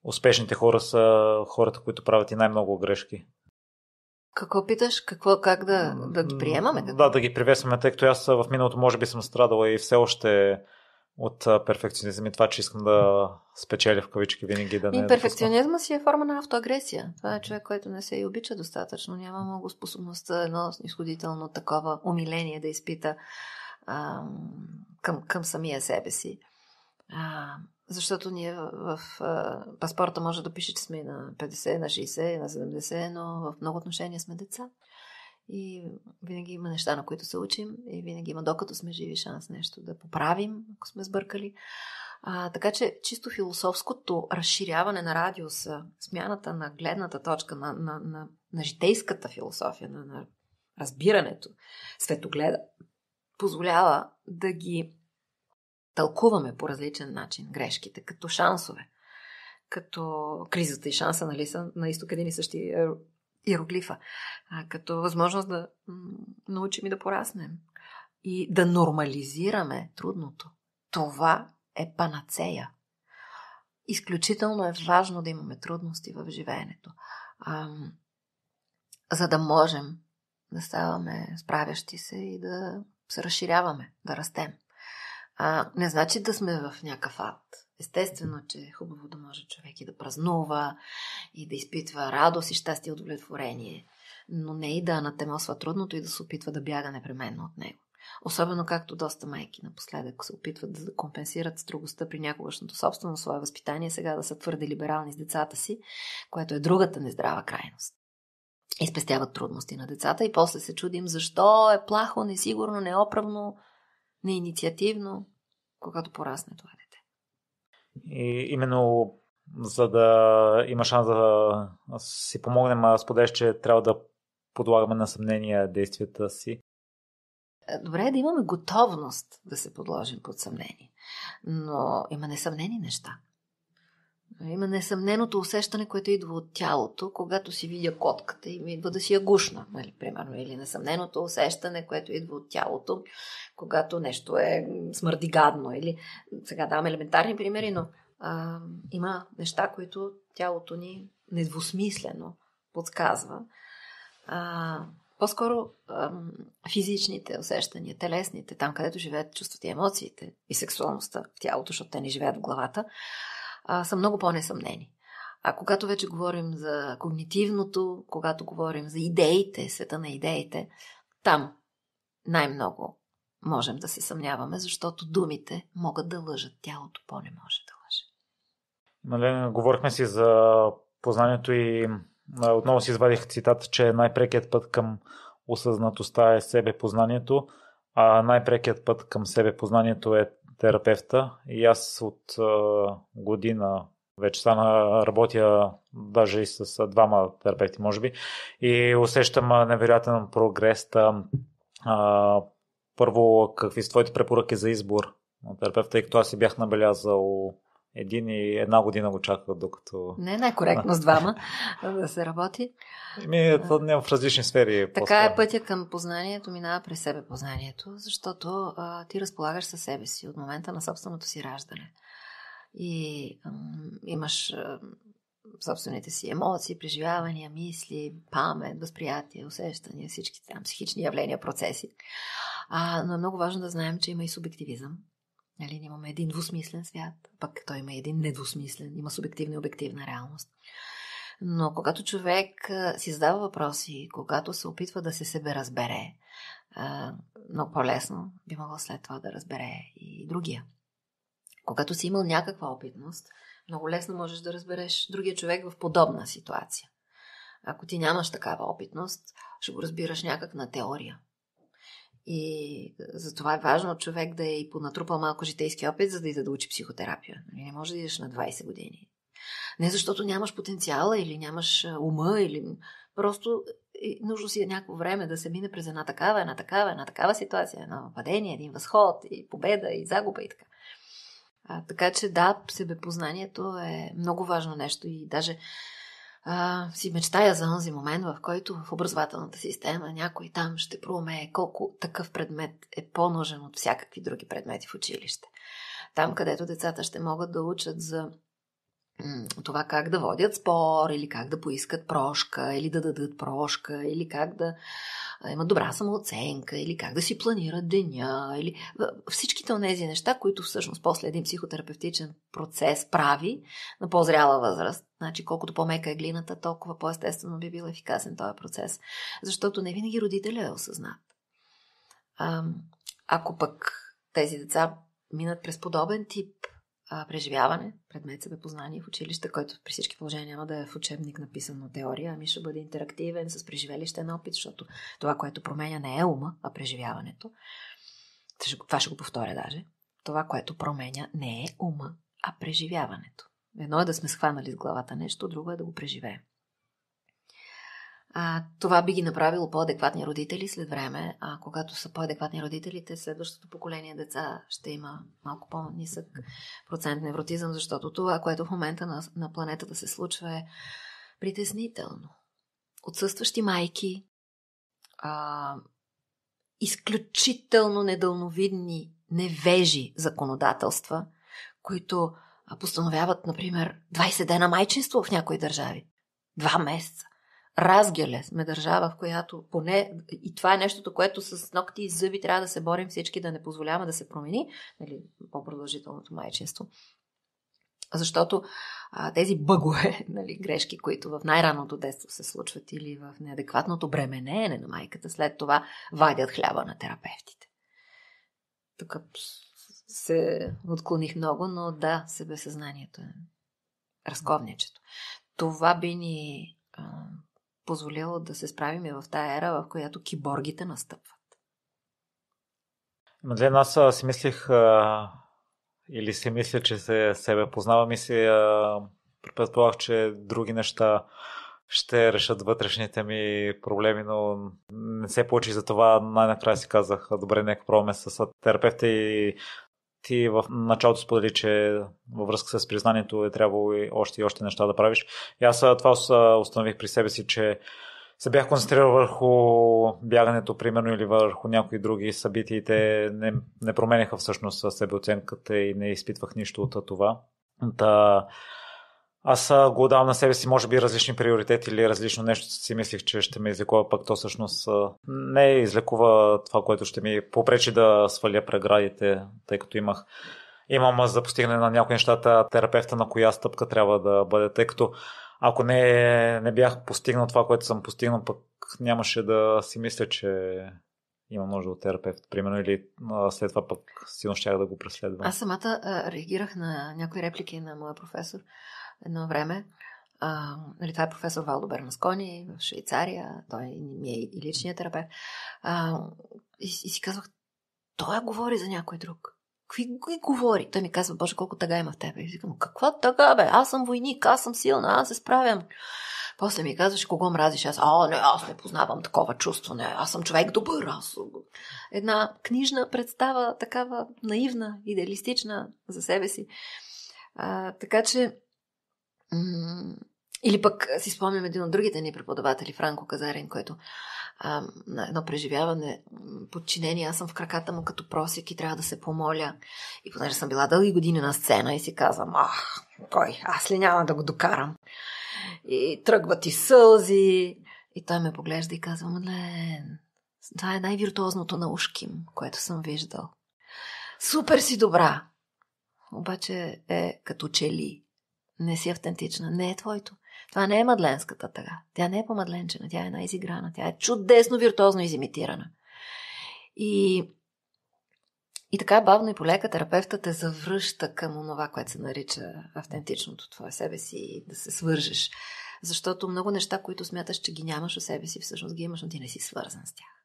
успешните хора са хората, които правят и най-много грешки. Какво питаш? Какво, как да, да ги приемаме? Да, да ги приветстваме, тъй като аз в миналото може би съм страдала и все още от перфекционизъм и това, че искам да спечеля в кавички винаги да не... И перфекционизма си е форма на автоагресия. Това е човек, който не се и обича достатъчно. Няма много способността едно изходително такова умиление да изпита а, към, към самия себе си. А, защото ние в, в, в паспорта може да пише, че сме на 50, на 60, на 70, но в много отношения сме деца. И винаги има неща, на които се учим и винаги има, докато сме живи, шанс нещо да поправим, ако сме сбъркали. А, така че чисто философското разширяване на радиуса, смяната на гледната точка, на, на, на, на житейската философия, на, на разбирането, светогледа, позволява да ги тълкуваме по различен начин грешките, като шансове. Като кризата и шанса, нали, са на изток един и същи иероглифа. А, като възможност да научим и да пораснем. И да нормализираме трудното. Това е панацея. Изключително е важно да имаме трудности в живеенето. А, за да можем да ставаме справящи се и да се разширяваме, да растем. А, не значи да сме в някакъв ад. Естествено, че е хубаво да може човек и да празнува, и да изпитва радост и щастие и удовлетворение, но не и да анатемосва трудното и да се опитва да бяга непременно от него. Особено както доста майки напоследък се опитват да компенсират строгостта при някогашното собствено свое възпитание, сега да са твърде либерални с децата си, което е другата нездрава крайност. И спестяват трудности на децата и после се чудим защо е плахо, несигурно, неоправно, неинициативно, когато порасне това дете. И именно за да има шанс да си помогнем, споделяш, че трябва да подлагаме на съмнение действията си. Е, добре е да имаме готовност да се подложим под съмнение. Но има несъмнени неща. Има несъмненото усещане, което идва от тялото, когато си видя котката и ми идва да си я гушна, нали, примерно. Или несъмненото усещане, което идва от тялото, когато нещо е смърди гадно. Или сега давам елементарни примери, но а, има неща, които тялото ни недвусмислено подсказва. А, по-скоро а, физичните усещания, телесните, там където живеят чувствата и емоциите и сексуалността в тялото, защото те не живеят в главата, а, са много по-несъмнени. А когато вече говорим за когнитивното, когато говорим за идеите, света на идеите, там най-много можем да се съмняваме, защото думите могат да лъжат, тялото по-не може да лъже. Нали, говорихме си за познанието и отново си извадих цитат, че най-прекият път към осъзнатостта е себе познанието, а най-прекият път към себе познанието е терапевта и аз от година вече стана работя даже и с двама терапевти, може би, и усещам невероятен прогрес. А, първо, какви са твоите препоръки за избор на терапевта, тъй като аз си бях набелязал един и една година го чаках, докато... Не е най-коректно с двама да се работи. Ми, това няма в различни сфери. Така е пътя към познанието, минава през себе познанието, защото а, ти разполагаш със себе си от момента на собственото си раждане. И а, имаш а, собствените си емоции, преживявания, мисли, памет, възприятия, усещания, всички там психични явления, процеси. А, но е много важно да знаем, че има и субективизъм Нали, имаме един двусмислен свят, пък той има един недвусмислен, има субективна и обективна реалност. Но когато човек си задава въпроси, когато се опитва да се себе разбере, много по-лесно би могло след това да разбере и другия. Когато си имал някаква опитност, много лесно можеш да разбереш другия човек в подобна ситуация. Ако ти нямаш такава опитност, ще го разбираш някак на теория. И затова е важно човек да е и понатрупал малко житейски опит, за да иде да учи психотерапия. Нали, не може да идеш на 20 години. Не защото нямаш потенциала или нямаш ума, или просто нужно си е някакво време да се мине през една такава, една такава, една такава ситуация, едно падение, един възход, и победа, и загуба и така. А, така че да, себепознанието е много важно нещо и даже а, си мечтая за този момент, в който в образователната система някой там ще проумее колко такъв предмет е по-нужен от всякакви други предмети в училище. Там, където децата ще могат да учат за това как да водят спор, или как да поискат прошка, или да дадат прошка, или как да имат добра самооценка, или как да си планират деня, или всичките от тези неща, които всъщност после един психотерапевтичен процес прави на по-зряла възраст. Значи, колкото по-мека е глината, толкова по-естествено би бил ефикасен този процес. Защото не винаги родителя е осъзнат. А, ако пък тези деца минат през подобен тип а, преживяване, предмет себепознание в училище, който при всички положения няма да е в учебник написано теория, ами ще бъде интерактивен с преживелищен опит, защото това, което променя не е ума, а преживяването. Това ще го повторя даже. това, което променя, не е ума, а преживяването. Едно е да сме схванали с главата нещо, друго е да го преживеем. А, това би ги направило по-адекватни родители след време, а когато са по-адекватни родителите, следващото поколение деца ще има малко по-нисък процент невротизъм, защото това, което в момента на, на планетата се случва е притеснително. Отсъстващи майки, а, изключително недълновидни, невежи законодателства, които постановяват, например, 20 дена майчинство в някои държави. Два месеца. Разгеле сме държава, в която поне, и това е нещото, което с ногти и зъби трябва да се борим всички, да не позволяваме да се промени, нали, по-продължителното майчинство. Защото а, тези бъгове, нали, грешки, които в най-ранното детство се случват или в неадекватното бременеене на майката, след това вадят хляба на терапевтите. Тук се отклоних много, но да, себесъзнанието е разковничето. Това би ни а, позволило да се справим и в тая ера, в която киборгите настъпват. Мадлен, аз си мислих а, или си мисля, че се себе познавам и си предполагах, че други неща ще решат вътрешните ми проблеми, но не се получи за това. Най-накрая си казах, добре, нека пробваме с терапевта и ти в началото сподели, че във връзка с признанието е трябвало и още и още неща да правиш. И аз това установих при себе си, че се бях концентрирал върху бягането, примерно, или върху някои други събития те не, не променяха всъщност себеоценката и не изпитвах нищо от това. Та, аз го давам на себе си, може би, различни приоритети или различно нещо си мислих, че ще ме излекува, пък то всъщност не излекува това, което ще ми попречи да сваля преградите, тъй като имах имам за постигане на някои нещата терапевта на коя стъпка трябва да бъде, тъй като ако не, не бях постигнал това, което съм постигнал, пък нямаше да си мисля, че има нужда от терапевт, примерно, или след това пък силно щях да го преследвам. Аз самата а, реагирах на някои реплики на моя професор едно време. А, нали, това е професор Валдо Бернаскони в Швейцария, той ми е и личният терапевт. А, и, и си казвах, той говори за някой друг. Какви ги говори? Той ми казва, Боже, колко тъга има в тебе. И викам, каква тъга, бе? Аз съм войник, аз съм силна, аз се справям. После ми казваш, кого мразиш? Аз, а, не, аз не познавам такова чувство, не, аз съм човек добър, аз Една книжна представа, такава наивна, идеалистична за себе си. А, така че, или пък си спомням един от другите ни преподаватели, Франко Казарин, който а, на едно преживяване, подчинение, аз съм в краката му като просик и трябва да се помоля. И понеже съм била дълги години на сцена и си казвам, ах, кой, аз ли няма да го докарам? И тръгват и сълзи. И той ме поглежда и казва, Мадлен, това е най-виртуозното на ушким, което съм виждал. Супер си добра! Обаче е като че ли. Не си автентична. Не е твоето. Това не е мадленската тъга. Тя не е по-мадленчена, тя е най-изиграна. Тя е чудесно, виртуозно изимитирана. И, и така бавно и полека терапевта те завръща към онова, което се нарича автентичното твое себе си, да се свържеш. Защото много неща, които смяташ, че ги нямаш у себе си, всъщност ги имаш, но ти не си свързан с тях.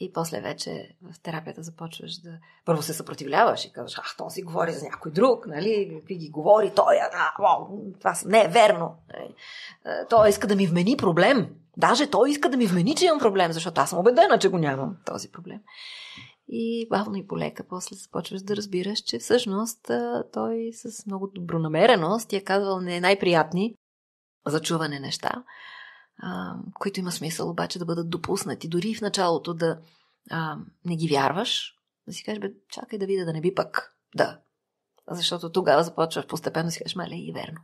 И после вече в терапията започваш да... Първо се съпротивляваш и казваш, ах, то си говори за някой друг, нали? Какви ги говори той, а, о, това не е верно. Нали? Той иска да ми вмени проблем. Даже той иска да ми вмени, че имам проблем, защото аз съм убедена, че го нямам този проблем. И бавно и полека после започваш да разбираш, че всъщност той с много добронамереност ти е казвал не най-приятни за чуване неща, а, които има смисъл обаче да бъдат допуснати. Дори в началото да а, не ги вярваш, да си кажеш, бе, чакай да видя да не би пък. Да. Защото тогава започваш постепенно си кажеш, мале, и верно.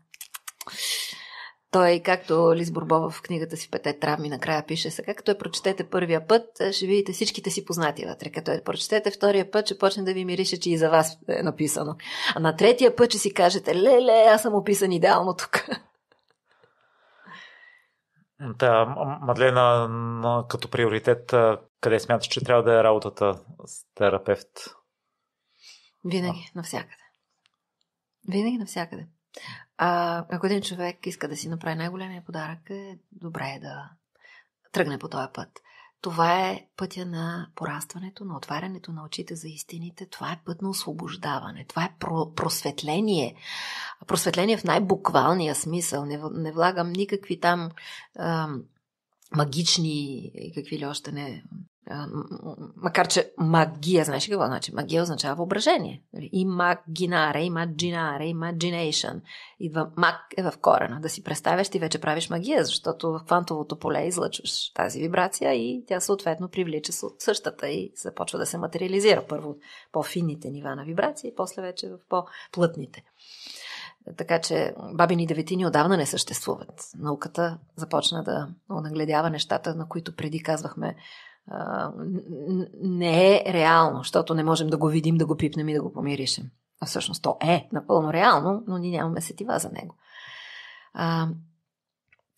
Той, както Лиз Бурбова в книгата си Пете травми, накрая пише сега, като я прочетете първия път, ще видите всичките си познати вътре. Като я прочетете втория път, ще почне да ви мирише, че и за вас е написано. А на третия път ще си кажете, леле, аз съм описан идеално тук. Да, Мадлена, като приоритет, къде смяташ, че трябва да е работата с терапевт? Винаги, а. навсякъде. Винаги навсякъде. А, ако един човек иска да си направи най-големия подарък, е добре е да тръгне по този път. Това е пътя на порастването, на отварянето на очите за истините. Това е път на освобождаване. Това е про- просветление. Просветление в най-буквалния смисъл. Не, не влагам никакви там ам, магични и какви ли още не макар че магия, знаеш какво значи? Магия означава въображение. Имагинаре, имаджинаре, имаджинейшън. Идва маг е в корена. Да си представяш, ти вече правиш магия, защото в квантовото поле излъчваш тази вибрация и тя съответно привлича същата и започва да се материализира. Първо по-финните нива на вибрация и после вече в по-плътните. Така че бабини деветини отдавна не съществуват. Науката започна да нагледява нещата, на които преди казвахме не е реално, защото не можем да го видим, да го пипнем и да го помиришем. А всъщност то е напълно реално, но ние нямаме сетива за него. А,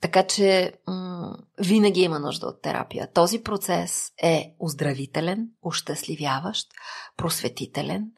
така че м- винаги има нужда от терапия. Този процес е оздравителен, ощастливяващ, просветителен,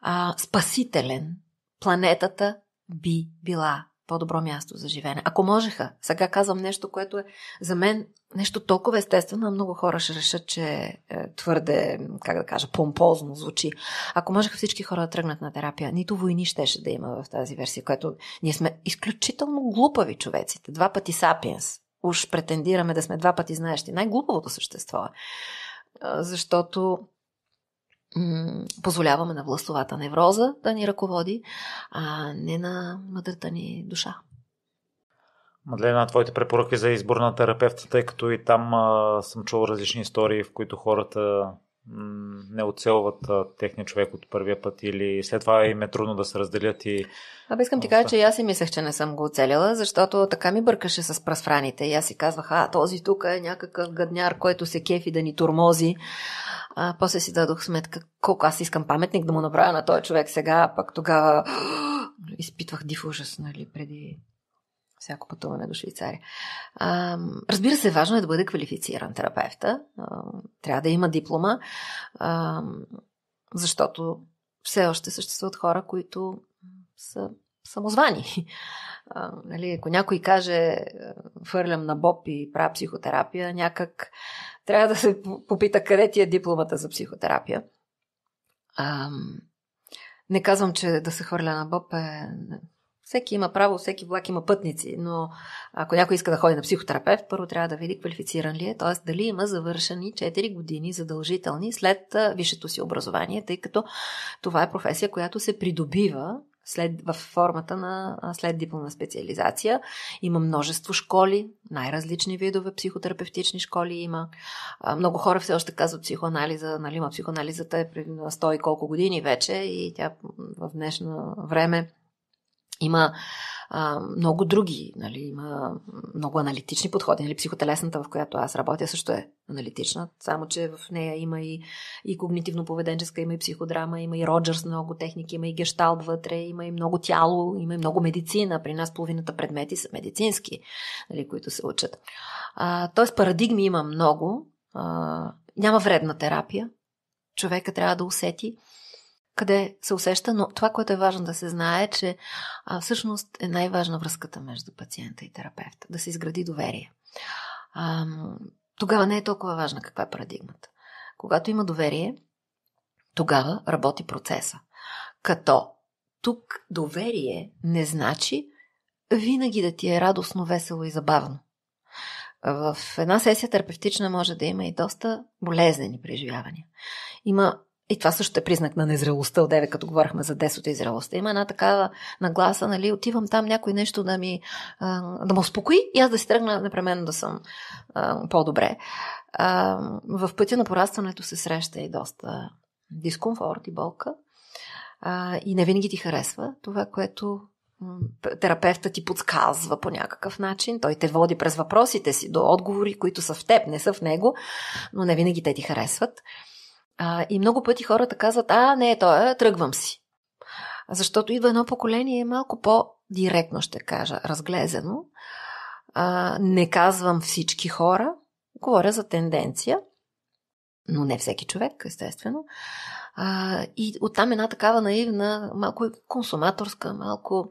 а, спасителен. Планетата би била по-добро място за живеене. Ако можеха, сега казвам нещо, което е за мен нещо толкова естествено, много хора ще решат, че е твърде, как да кажа, помпозно звучи. Ако можеха всички хора да тръгнат на терапия, нито войни щеше да има в тази версия, което ние сме изключително глупави човеците. Два пъти сапиенс. Уж претендираме да сме два пъти знаещи. Най-глупавото същество е. Защото позволяваме на властовата невроза да ни ръководи, а не на мъдрата ни душа. Мадлена, твоите препоръки за избор на терапевта, тъй като и там а, съм чул различни истории, в които хората не оцелват техния човек от първия път или след това им е трудно да се разделят и... Абе искам ти кажа, че аз си мислех, че не съм го оцелила, защото така ми бъркаше с прасфраните и аз си казвах, а този тук е някакъв гадняр, който се кефи да ни турмози. А, после си дадох сметка колко аз искам паметник да му направя на този човек сега, пък тогава изпитвах див ужас, нали, преди всяко пътуване до Швейцария. А, разбира се, важно е да бъде квалифициран терапевта. А, трябва да има диплома, а, защото все още съществуват хора, които са самозвани. А, нали, ако някой каже, фърлям на Боб и правя психотерапия, някак трябва да се попита къде ти е дипломата за психотерапия. А, не казвам, че да се хвърля на Боб е... Всеки има право, всеки влак има пътници, но ако някой иска да ходи на психотерапевт, първо трябва да види квалифициран ли е, т.е. дали има завършени 4 години задължителни след висшето си образование, тъй като това е професия, която се придобива след, в формата на след дипломна специализация. Има множество школи, най-различни видове психотерапевтични школи има. Много хора все още казват психоанализа, нали, ма психоанализата е на 100 и колко години вече и тя в днешно време има а, много други, нали, има много аналитични подходи. Нали, психотелесната, в която аз работя, също е аналитична, само че в нея има и, и когнитивно-поведенческа, има и психодрама, има и Роджерс много техники, има и гешталт вътре, има и много тяло, има и много медицина. При нас половината предмети са медицински, нали, които се учат. А, тоест парадигми има много. А, няма вредна терапия. Човека трябва да усети къде се усеща, но това, което е важно да се знае, е, че а, всъщност е най-важна връзката между пациента и терапевта. Да се изгради доверие. А, тогава не е толкова важна каква е парадигмата. Когато има доверие, тогава работи процеса. Като тук доверие не значи винаги да ти е радостно, весело и забавно. В една сесия терапевтична може да има и доста болезнени преживявания. Има и това също е признак на незрелостта, отдеве като говорихме за десото и зрелостта. Има една такава нагласа, нали, отивам там някой нещо да ми, да ме успокои и аз да си тръгна непременно да съм по-добре. в пътя на порастването се среща и доста дискомфорт и болка. и не винаги ти харесва това, което терапевта ти подсказва по някакъв начин. Той те води през въпросите си до отговори, които са в теб, не са в него, но не винаги те ти харесват. А, и много пъти хората казват, а, не, то е, тръгвам си. Защото идва едно поколение малко по-директно, ще кажа, разглезено. А, не казвам всички хора, говоря за тенденция, но не всеки човек, естествено. А, и оттам една такава наивна, малко консуматорска, малко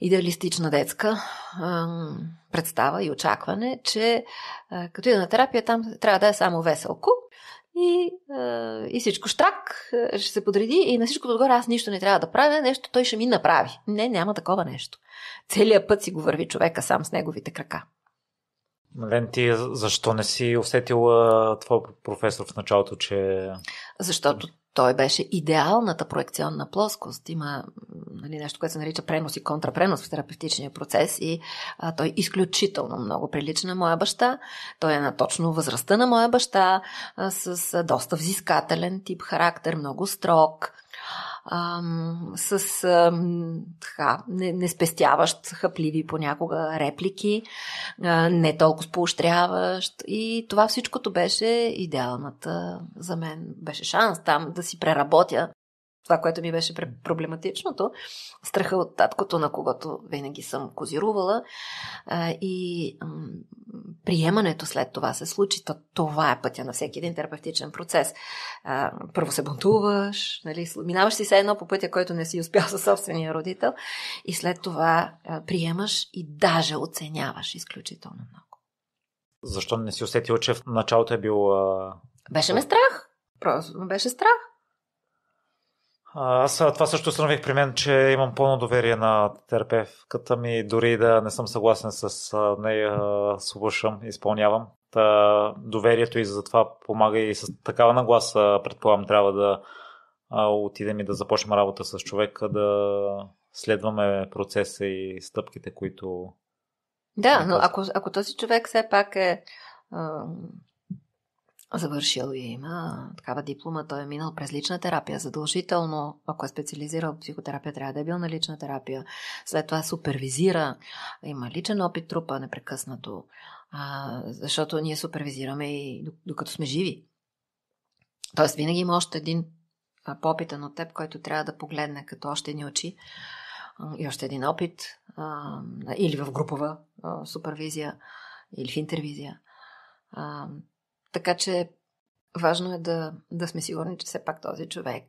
идеалистична детска представа и очакване, че като ида на терапия, там трябва да е само веселко и, и всичко штрак ще се подреди и на всичко отгоре аз нищо не трябва да правя, нещо той ще ми направи. Не, няма такова нещо. Целият път си го върви човека сам с неговите крака. Лен, ти защо не си усетила твой професор в началото, че... Защото той беше идеалната проекционна плоскост. Има нали, нещо, което се нарича пренос и контрапренос в терапевтичния процес и а, той изключително много прилича на моя баща. Той е на точно възрастта на моя баща, а, с а, доста взискателен тип характер, много строг, ам, с ам, така, не, спестяващ хъпливи понякога реплики, а, не толкова поощряващ. И това всичкото беше идеалната за мен. Беше шанс там да си преработя това, което ми беше проблематичното, страха от таткото, на когото винаги съм козирувала и приемането след това се случи. То, това е пътя на всеки един терапевтичен процес. Първо се бунтуваш, нали, минаваш си се едно по пътя, който не си успял със собствения родител и след това приемаш и даже оценяваш изключително много. Защо не си усетил, че в началото е бил... Беше ме страх. Просто беше страх. Аз това също установих при мен, че имам пълно доверие на терапевката ми, дори да не съм съгласен с нея, слушам, изпълнявам. Та, доверието и за това помага и с такава нагласа, предполагам, трябва да отидем и да започнем работа с човека, да следваме процеса и стъпките, които. Да, но ако, ако този човек все пак е завършил и има такава диплома, той е минал през лична терапия. Задължително, ако е специализирал психотерапия, трябва да е бил на лична терапия. След това супервизира, има личен опит, трупа непрекъснато, а, защото ние супервизираме и докато сме живи. Тоест, винаги има още един по-опитен от теб, който трябва да погледне като още едни очи и още един опит, а, или в групова а, супервизия, или в интервизия. А, така че важно е да, да сме сигурни, че все пак този човек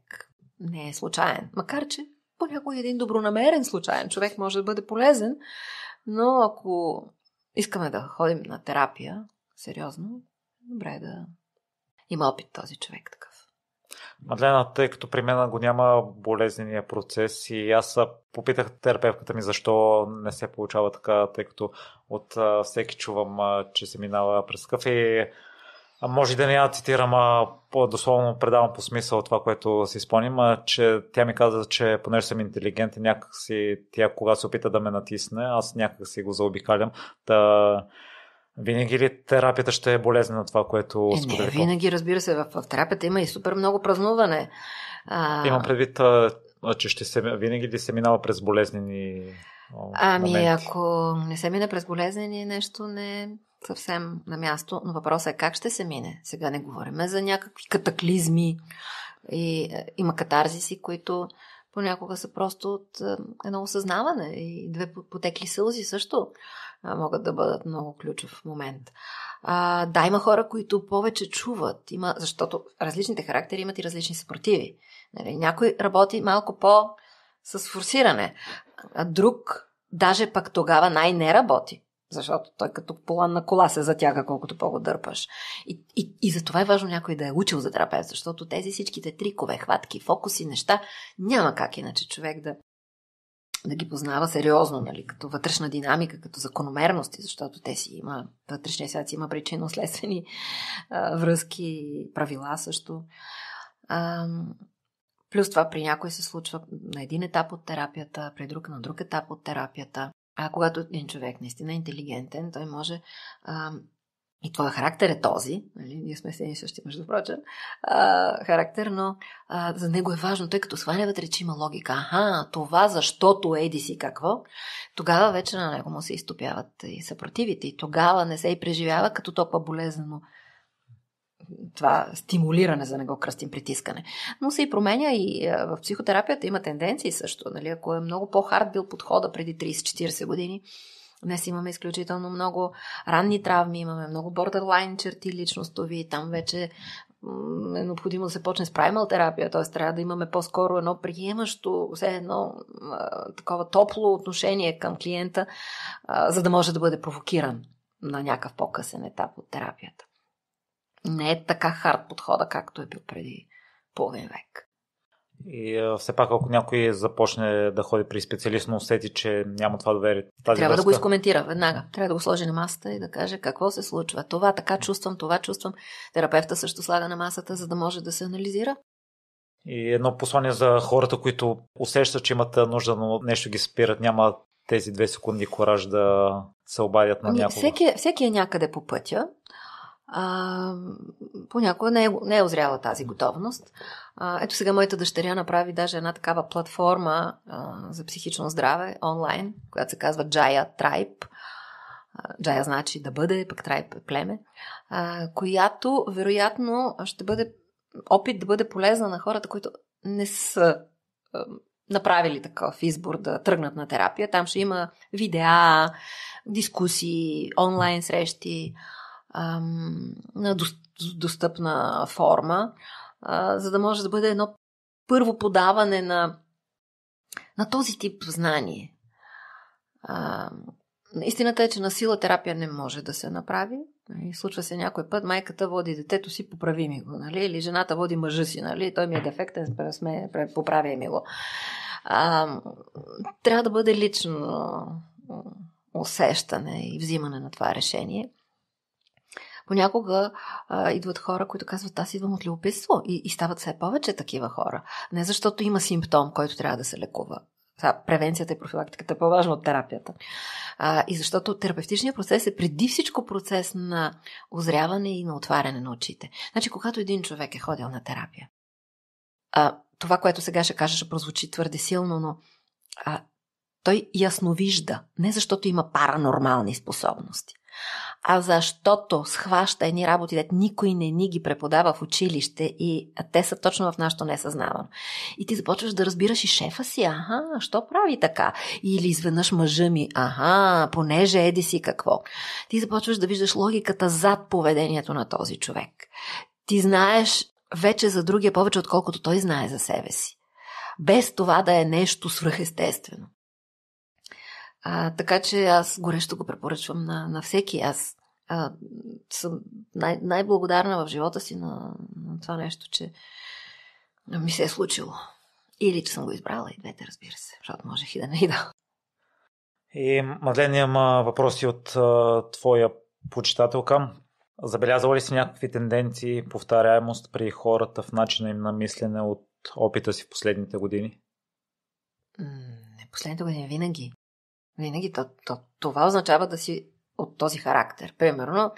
не е случайен. Макар, че понякога един добронамерен случайен човек може да бъде полезен, но ако искаме да ходим на терапия, сериозно, добре е да има опит този човек такъв. Мадлена, тъй като при мен го няма болезнения процес и аз попитах терапевката ми защо не се получава така, тъй като от всеки чувам, че се минава през къв и а може да не я цитирам, а по-дословно предавам по смисъл това, което си спомням, а, че тя ми каза, че понеже съм интелигентен, някак си тя кога се опита да ме натисне, аз някак си го заобикалям. Та, винаги ли терапията ще е болезнена това, което е, Не, винаги, разбира се, в, в терапията има и супер много празнуване. А... Имам предвид, а, че ще се, винаги ли се минава през болезнени Ами, моменти? ако не се мине през болезнени, нещо не съвсем на място, но въпросът е как ще се мине. Сега не говорим за някакви катаклизми и е, има катарзиси, които понякога са просто от е, едно осъзнаване и две потекли сълзи също могат да бъдат много ключов момент. А, да, има хора, които повече чуват, има, защото различните характери имат и различни съпротиви. Нали, някой работи малко по с форсиране, а друг даже пък тогава най-не работи. Защото той като полан на кола се затяга, колкото по-го дърпаш. И, и, и за това е важно някой да е учил за терапевт, защото тези всичките трикове, хватки, фокуси, неща, няма как иначе човек да, да ги познава сериозно, нали, като вътрешна динамика, като закономерности, защото те си има, вътрешния свят си има причинно-следствени връзки, правила също. А, плюс това при някой се случва на един етап от терапията, при друг на друг етап от терапията. А когато един човек наистина е интелигентен, той може. А, и твоя характер е този, нали? ние сме се и същи, между прочим, а, характер, но а, за него е важно, тъй като сваля вътре, че има логика. Аха, това защото еди си какво, тогава вече на него му се изтопяват и съпротивите и тогава не се и преживява като толкова болезнено това стимулиране, за да не го кръстим притискане. Но се и променя и в психотерапията има тенденции също. Нали? Ако е много по-хард бил подхода преди 30-40 години, Днес имаме изключително много ранни травми, имаме много бордерлайн черти личностови, там вече е необходимо да се почне с праймал терапия, т.е. трябва да имаме по-скоро едно приемащо, все едно а, такова топло отношение към клиента, а, за да може да бъде провокиран на някакъв по-късен етап от терапията. Не е така хард подхода, както е бил преди половин век. И а, все пак, ако някой започне да ходи при специалист, но усети, че няма това доверие. Тази Трябва връзка... да го изкоментира веднага. Трябва да го сложи на масата и да каже какво се случва. Това така чувствам, това чувствам. Терапевта също слага на масата, за да може да се анализира. И едно послание за хората, които усещат, че имат нужда, но нещо ги спират, няма тези две секунди кораж да се обадят на ами, някого. Всеки, всеки е някъде по пътя а, понякога не е, не е озряла тази готовност. А, ето сега моята дъщеря направи даже една такава платформа а, за психично здраве онлайн, която се казва Jaya Tribe. Джая значи да бъде, пък Tribe е племе, а, която вероятно ще бъде опит да бъде полезна на хората, които не са а, направили такъв избор да тръгнат на терапия. Там ще има видеа, дискусии, онлайн срещи, на достъпна форма, за да може да бъде едно първо подаване на, на този тип знание. Истината е, че на сила терапия не може да се направи. Нали, случва се някой път, майката води детето си, поправи ми го, нали? или жената води мъжа си, нали? той ми е дефектен, сме, поправи ми го. А, трябва да бъде лично усещане и взимане на това решение. Понякога а, идват хора, които казват, аз идвам от любопитство и, и стават все повече такива хора. Не защото има симптом, който трябва да се лекува. Сега, превенцията и профилактиката е по-важна от терапията. А, и защото терапевтичният процес е преди всичко процес на озряване и на отваряне на очите. Значи, когато един човек е ходил на терапия, а, това, което сега ще кажа, ще прозвучи твърде силно, но а, той ясно вижда, не защото има паранормални способности, а защото схваща едни работи, дет никой не ни ги преподава в училище и те са точно в нашото несъзнавано. И ти започваш да разбираш и шефа си, аха, що прави така? Или изведнъж мъжа ми, аха, понеже еди си какво. Ти започваш да виждаш логиката зад поведението на този човек. Ти знаеш вече за другия повече, отколкото той знае за себе си. Без това да е нещо свръхестествено. А, така че аз горещо го препоръчвам на, на всеки. Аз а, съм най- най-благодарна в живота си на, на това нещо, че ми се е случило. Или че съм го избрала и двете, разбира се, защото можех и да не и да. И, Мадлен, има въпроси от а, твоя почитателка. Забелязала ли си някакви тенденции, повторяемост при хората в начина им на мислене от опита си в последните години? Не, последните години винаги. Винаги то, то, това означава да си от този характер. Примерно,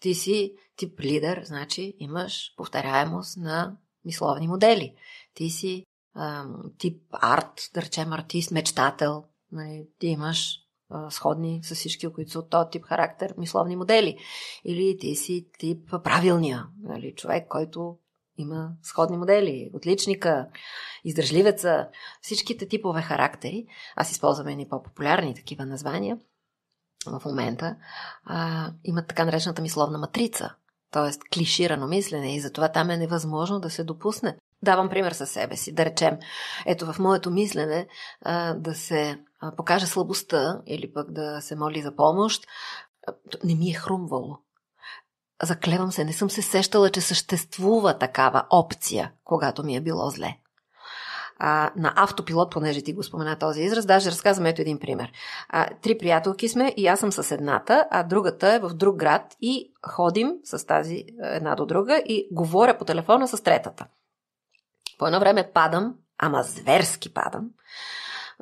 ти си тип лидер, значи имаш повторяемост на мисловни модели. Ти си ам, тип арт, да речем артист, мечтател. Нали, ти имаш а, сходни с всички, които са от този тип характер, мисловни модели. Или ти си тип правилния нали, човек, който има сходни модели. Отличника, издържливеца, всичките типове характери. Аз използвам едни по-популярни такива названия в момента. А, имат така наречената мисловна матрица, т.е. клиширано мислене и затова там е невъзможно да се допусне. Давам пример със себе си. Да речем, ето в моето мислене а, да се покаже слабостта или пък да се моли за помощ, не ми е хрумвало заклевам се, не съм се сещала, че съществува такава опция, когато ми е било зле. А, на автопилот, понеже ти го спомена този израз, даже разказвам ето един пример. А, три приятелки сме и аз съм с едната, а другата е в друг град и ходим с тази една до друга и говоря по телефона с третата. По едно време падам, ама зверски падам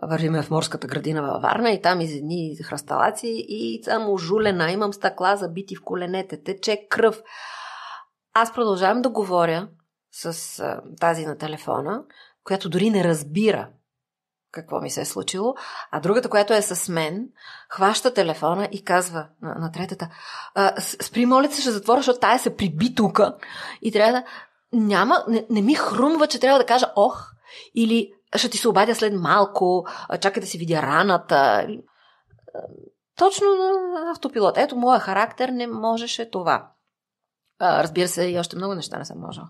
вървиме в морската градина във Варна и там из едни хръсталаци и само жулена, имам стъкла забити в коленете, тече кръв. Аз продължавам да говоря с а, тази на телефона, която дори не разбира какво ми се е случило, а другата, която е с мен, хваща телефона и казва на, на третата, спри, моля се, ще затворя, защото тая се приби тука. И трябва да... Няма, не, не ми хрумва, че трябва да кажа ох, или ще ти се обадя след малко, чакай да си видя раната. Точно на автопилот. Ето, моя характер не можеше това. Разбира се, и още много неща не съм можела.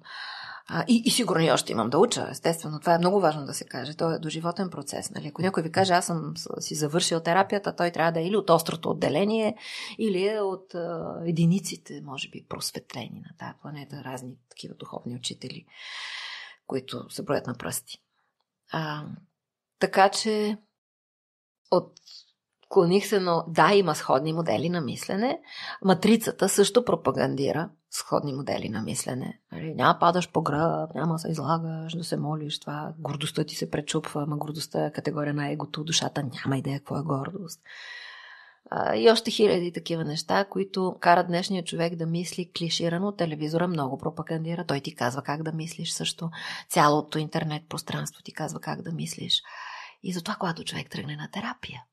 И, и сигурно и още имам да уча, естествено. Това е много важно да се каже. То е доживотен процес. Нали? Ако някой ви каже, аз съм си завършил терапията, той трябва да е или от острото отделение, или е от а, единиците, може би, просветлени на тази планета, разни такива духовни учители, които се броят на пръсти. А, така че от Клоних се, но да, има сходни модели на мислене. Матрицата също пропагандира сходни модели на мислене. Нали, няма падаш по гръб, няма се излагаш, да се молиш, това гордостта ти се пречупва, ама гордостта е категория на егото, душата няма идея какво е гордост. А, и още хиляди такива неща, които карат днешния човек да мисли клиширано. Телевизора много пропагандира. Той ти казва как да мислиш също. Цялото интернет пространство ти казва как да мислиш. И затова, когато човек тръгне на терапия,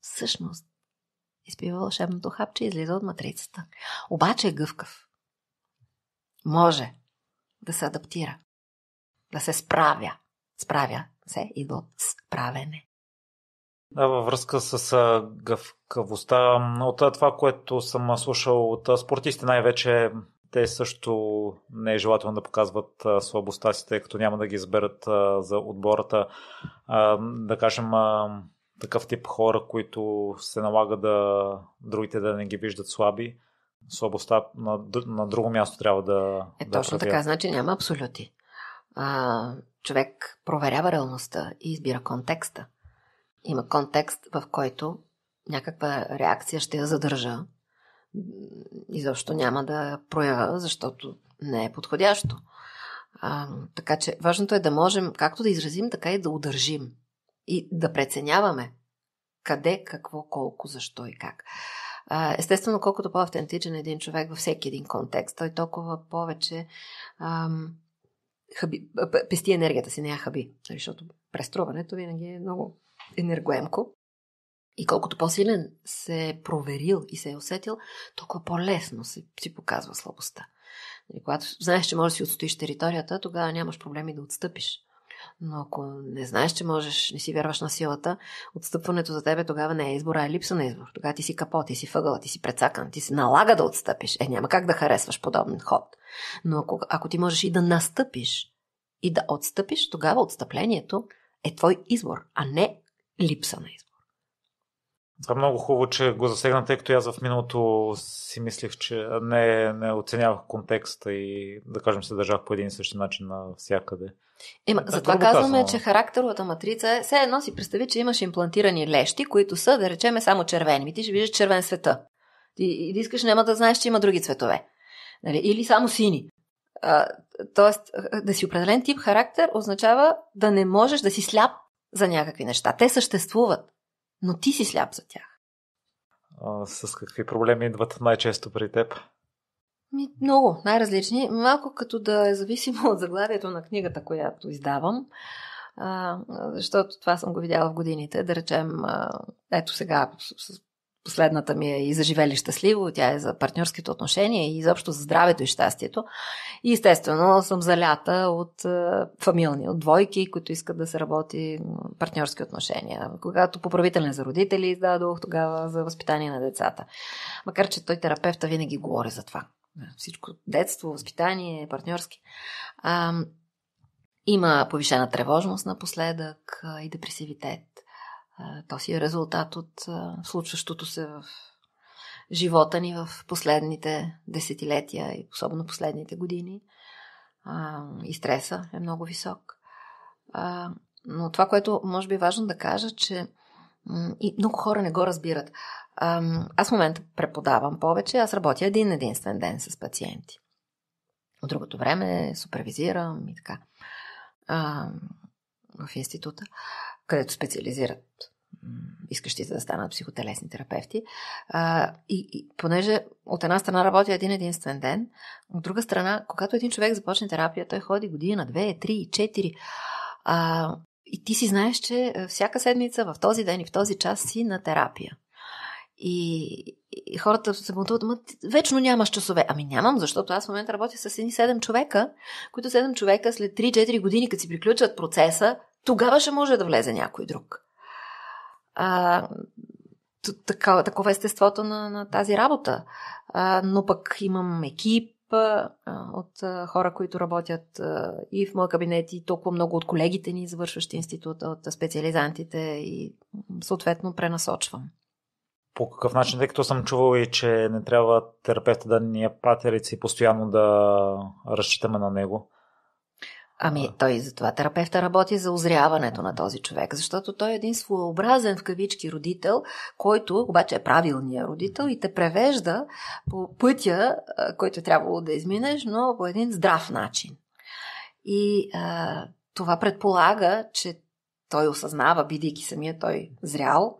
всъщност изпива вълшебното хапче и излиза от матрицата. Обаче е гъвкав. Може да се адаптира, да се справя. Справя се идва от справене. Да, във връзка с гъвкавостта, от това, което съм слушал от спортисти най-вече, те също не е желателно да показват слабостта си, тъй като няма да ги изберат за отбората. Да кажем, такъв тип хора, които се налага да другите да не ги виждат слаби. Слабостта на, на друго място трябва да. Е, да точно така, значи няма абсолюти. А, човек проверява реалността и избира контекста. Има контекст, в който някаква реакция ще я задържа. Изобщо няма да проявя, защото не е подходящо. А, така че важното е да можем както да изразим, така и да удържим и да преценяваме къде, какво, колко, защо и как. Естествено, колкото по-автентичен е един човек във всеки един контекст, той толкова повече ам, хаби, пести енергията си, не я хаби. Защото преструването винаги е много енергоемко. И колкото по-силен се е проверил и се е усетил, толкова по-лесно се, си показва слабостта. И нали, когато знаеш, че можеш да си отстоиш територията, тогава нямаш проблеми да отстъпиш. Но ако не знаеш, че можеш, не си вярваш на силата, отстъпването за тебе тогава не е избор, а е липса на избор. Тогава ти си капот, ти си въгъл, ти си прецакан, ти се налага да отстъпиш. Е, няма как да харесваш подобен ход. Но ако, ако ти можеш и да настъпиш и да отстъпиш, тогава отстъплението е твой избор, а не липса на избор. Това е много хубаво, че го засегна, тъй като аз в миналото си мислих, че не, не оценявах контекста и да кажем се държах по един и същи начин навсякъде. Ема, е, затова казваме, казано. че характеровата матрица е, все едно си представи, че имаш имплантирани лещи, които са, да речеме, само червени. Ти ще виждаш червен света. Ти, и да искаш, няма да знаеш, че има други цветове. Нали? Или само сини. А, тоест, да си определен тип характер означава да не можеш да си сляп за някакви неща. Те съществуват, но ти си сляп за тях. А, с какви проблеми идват най-често при теб? Ми, много, най-различни. Малко като да е зависимо от заглавието на книгата, която издавам. А, защото това съм го видяла в годините. Да речем, а, ето сега последната ми е и за живели щастливо, тя е за партньорските отношения и изобщо за здравето и щастието. И естествено съм залята от а, фамилни, от двойки, които искат да се работи партньорски отношения. Когато поправителен за родители издадох, тогава за възпитание на децата. Макар, че той терапевта винаги говори за това всичко детство, възпитание, партньорски. А, има повишена тревожност напоследък и депресивитет. То си е резултат от случващото се в живота ни в последните десетилетия и особено последните години. И стреса е много висок. Но това, което може би е важно да кажа, че и много хора не го разбират. Аз в момента преподавам повече, аз работя един единствен ден с пациенти. От другото време супервизирам и така. в института, където специализират искащите да станат психотелесни терапевти. А, и, и понеже от една страна работя един единствен ден, от друга страна, когато един човек започне терапия, той ходи година, две, три, четири. А, и ти си знаеш, че всяка седмица в този ден и в този час си на терапия. И, и хората се бунтуват, ама вечно нямаш часове. Ами нямам, защото аз в момента работя с едни 7 човека, които 7 човека след 3-4 години, като си приключват процеса, тогава ще може да влезе някой друг. А, такова, такова е естеството на, на тази работа. А, но пък имам екип, а, от а, хора, които работят а, и в моя кабинет, и толкова много от колегите ни, завършващи института, от специализантите и съответно пренасочвам. По какъв начин, тъй като съм чувал и, че не трябва терапевта да ни е патерици постоянно да разчитаме на него? Ами, той за това терапевта работи за озряването на този човек, защото той е един своеобразен в кавички родител, който обаче е правилният родител и те превежда по пътя, който е трябвало да изминеш, но по един здрав начин. И а, това предполага, че той осъзнава, бидейки самия той зрял,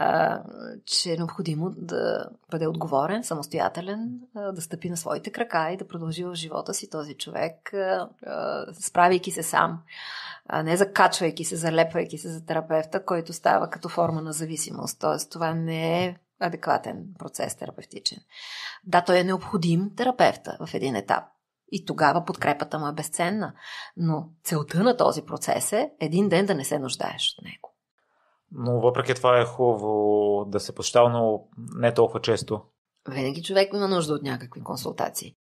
а, че е необходимо да бъде отговорен, самостоятелен, а, да стъпи на своите крака и да продължи в живота си този човек, а, а, справяйки се сам, а не закачвайки се, залепвайки се за терапевта, който става като форма на зависимост. Тоест, това не е адекватен процес терапевтичен. Да, той е необходим терапевта в един етап. И тогава подкрепата му е безценна. Но целта на този процес е един ден да не се нуждаеш от него. Но въпреки това е хубаво да се посещава, но не толкова често. Винаги човек има нужда от някакви консултации.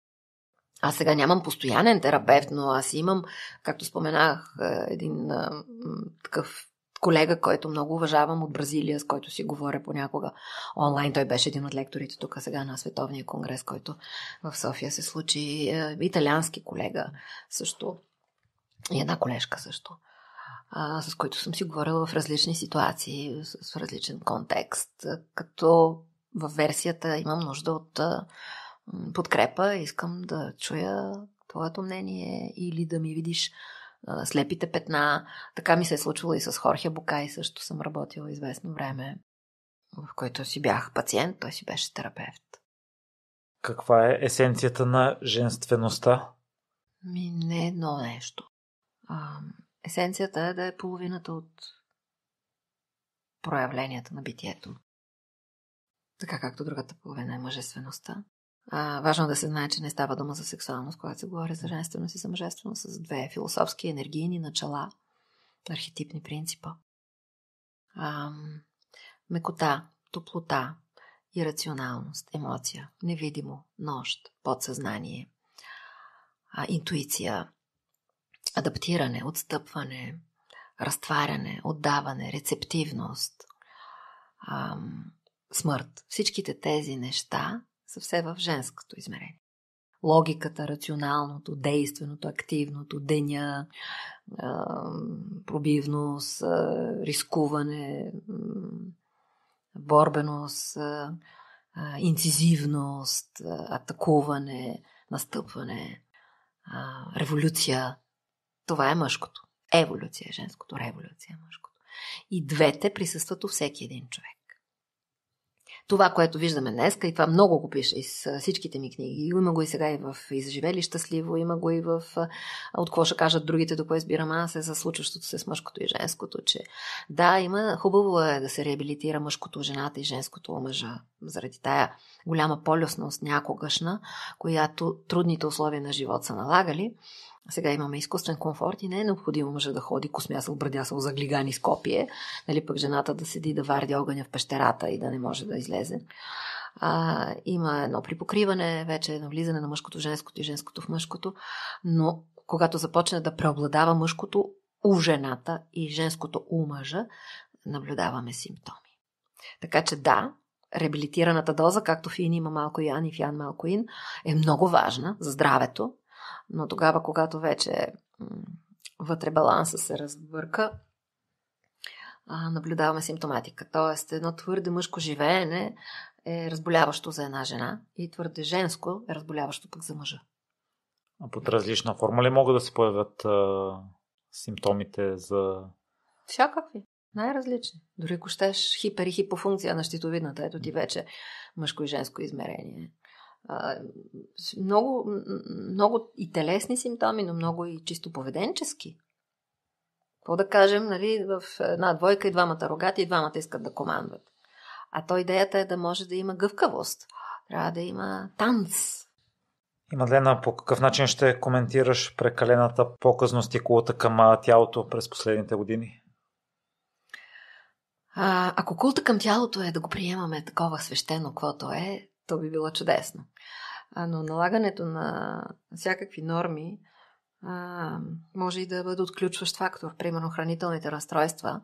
Аз сега нямам постоянен терапевт, но аз имам, както споменах, е, един а, такъв колега, който много уважавам от Бразилия, с който си говоря понякога онлайн. Той беше един от лекторите тук сега на Световния конгрес, който в София се случи. Е, италиански колега също. И една колежка също а, с които съм си говорила в различни ситуации, с, различен контекст, като в версията имам нужда от а, подкрепа, искам да чуя твоето мнение или да ми видиш а, слепите петна. Така ми се е случило и с Хорхе Букай, също съм работила известно време, в който си бях пациент, той си беше терапевт. Каква е есенцията на женствеността? Ми не едно нещо. А, Есенцията е да е половината от проявленията на битието. Така както другата половина е мъжествеността. А, важно да се знае, че не става дума за сексуалност, когато се говори за женственост и за мъжественост, с две философски, енергийни начала, архетипни принципа. А, мекота, топлота, ирационалност, емоция, невидимо, нощ, подсъзнание, а, интуиция, адаптиране, отстъпване, разтваряне, отдаване, рецептивност, ам, смърт. Всичките тези неща са все в женското измерение. Логиката, рационалното, действеното, активното, деня, пробивност, рискуване, борбеност, инцизивност, атакуване, настъпване, революция. Това е мъжкото. Еволюция е женското, революция е мъжкото. И двете присъстват у всеки един човек. Това, което виждаме днес, и това много го пише из всичките ми книги. Има го и сега и в Изживели щастливо, има го и в От какво ще кажат другите, до кое избирам аз, е за случващото се с мъжкото и женското, че да, има хубаво е да се реабилитира мъжкото жената и женското мъжа, заради тая голяма полюсност някогашна, която трудните условия на живот са налагали. Сега имаме изкуствен комфорт и не е необходимо мъжа да ходи космясал, брадясал, заглигани с копие, нали пък жената да седи да варди огъня в пещерата и да не може да излезе. А, има едно припокриване, вече едно влизане на мъжкото женското и женското в мъжкото, но когато започне да преобладава мъжкото у жената и женското у мъжа, наблюдаваме симптоми. Така че да, реабилитираната доза, както в Ин има малко Ян и в Ян малко Ин, е много важна за здравето, но тогава, когато вече вътре баланса се разбърка, наблюдаваме симптоматика. Тоест, едно твърде мъжко живеене е разболяващо за една жена и твърде женско е разболяващо пък за мъжа. А под различна форма ли могат да се появят а, симптомите за... Всякакви. Най-различни. Дори ако щеш хипер и хипофункция на щитовидната, ето ти вече мъжко и женско измерение много, много и телесни симптоми, но много и чисто поведенчески. Какво да кажем, нали, в една двойка и двамата рогати и двамата искат да командват. А то идеята е да може да има гъвкавост. Трябва да има танц. И Мадлена, по какъв начин ще коментираш прекалената показност и култа към тялото през последните години? А, ако култа към тялото е да го приемаме такова свещено, каквото е, то би било чудесно. Но налагането на всякакви норми а, може и да бъде отключващ фактор. Примерно хранителните разстройства.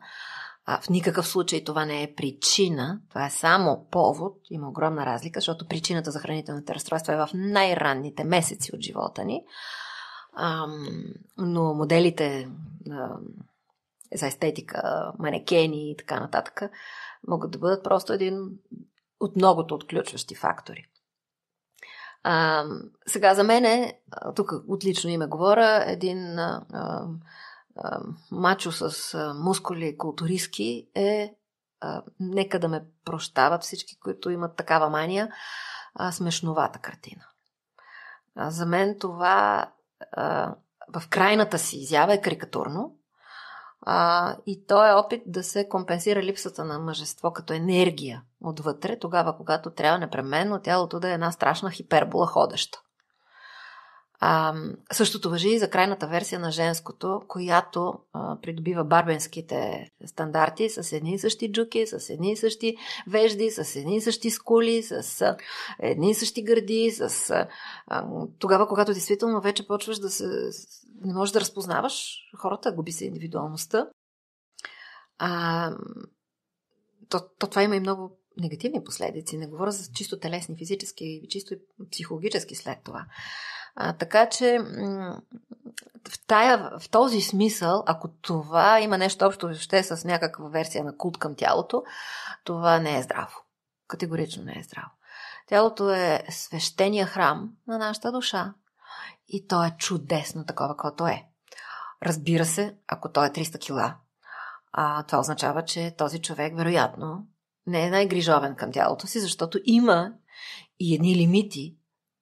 А, в никакъв случай това не е причина, това е само повод. Има огромна разлика, защото причината за хранителните разстройства е в най-ранните месеци от живота ни. А, но моделите а, за естетика, манекени и така нататък могат да бъдат просто един от многото отключващи фактори. А, сега за мен е, тук отлично име говоря, един а, а, мачо с а, мускули културистки е, а, нека да ме прощават всички, които имат такава мания, а, смешновата картина. А, за мен това а, в крайната си изява е карикатурно, а, и то е опит да се компенсира липсата на мъжество като енергия отвътре, тогава когато трябва непременно тялото да е една страшна хипербола ходеща. А, същото въжи и за крайната версия на женското, която а, придобива барбенските стандарти с едни и същи джуки, с едни и същи вежди, с едни и същи скули, с а, едни и същи гърди, с а, тогава, когато действително вече почваш да се... не можеш да разпознаваш хората, губи се индивидуалността. А, то, то това има и много негативни последици. Не говоря за чисто телесни, физически, чисто и психологически след това. А, така че в, тая, в този смисъл, ако това има нещо общо ще с някаква версия на култ към тялото, това не е здраво. Категорично не е здраво. Тялото е свещения храм на нашата душа. И то е чудесно такова, каквото е. Разбира се, ако той е 300 кила, а, това означава, че този човек вероятно не е най-грижовен към тялото си, защото има и едни лимити,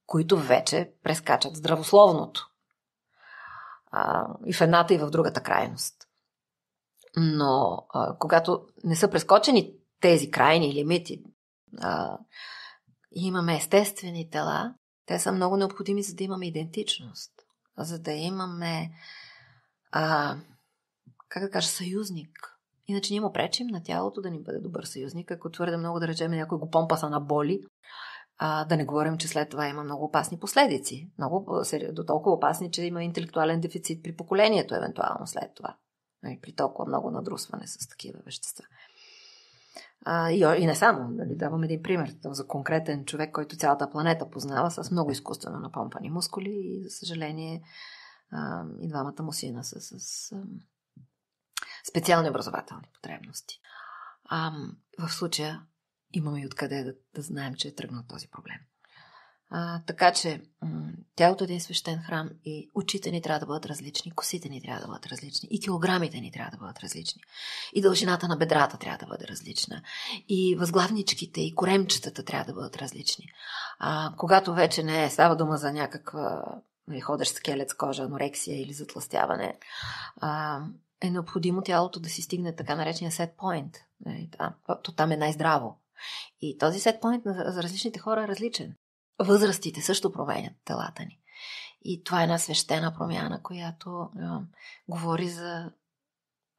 които вече прескачат здравословното. А, и в едната, и в другата крайност. Но а, когато не са прескочени тези крайни лимити, а, имаме естествени тела, те са много необходими, за да имаме идентичност. За да имаме, а, как да кажа, съюзник. Иначе ние му пречим на тялото да ни бъде добър съюзник, ако твърде много да речем някой го помпаса на боли, а, да не говорим, че след това има много опасни последици. Много, до толкова опасни, че има интелектуален дефицит при поколението, евентуално след това. Нали, при толкова много надрусване с такива вещества. А, и, и не само. Нали, давам един пример за конкретен човек, който цялата планета познава с много изкуствено напомпани мускули и, за съжаление, а, и двамата му сина са с, с специални образователни потребности. А, в случая имаме и откъде да, да знаем, че е тръгнал този проблем. А, така че тялото е един свещен храм и очите ни трябва да бъдат различни, косите ни трябва да бъдат различни, и килограмите ни трябва да бъдат различни, и дължината на бедрата трябва да бъде различна, и възглавничките, и коремчетата трябва да бъдат различни. А, когато вече не е, става дума за някаква нали, ходещ скелет с кожа, анорексия или затластяване, а, е необходимо тялото да си стигне така наречения set point. Нали, то там е най-здраво. И този сетпоинт за различните хора е различен. Възрастите също променят телата ни. И това е една свещена промяна, която е, говори за,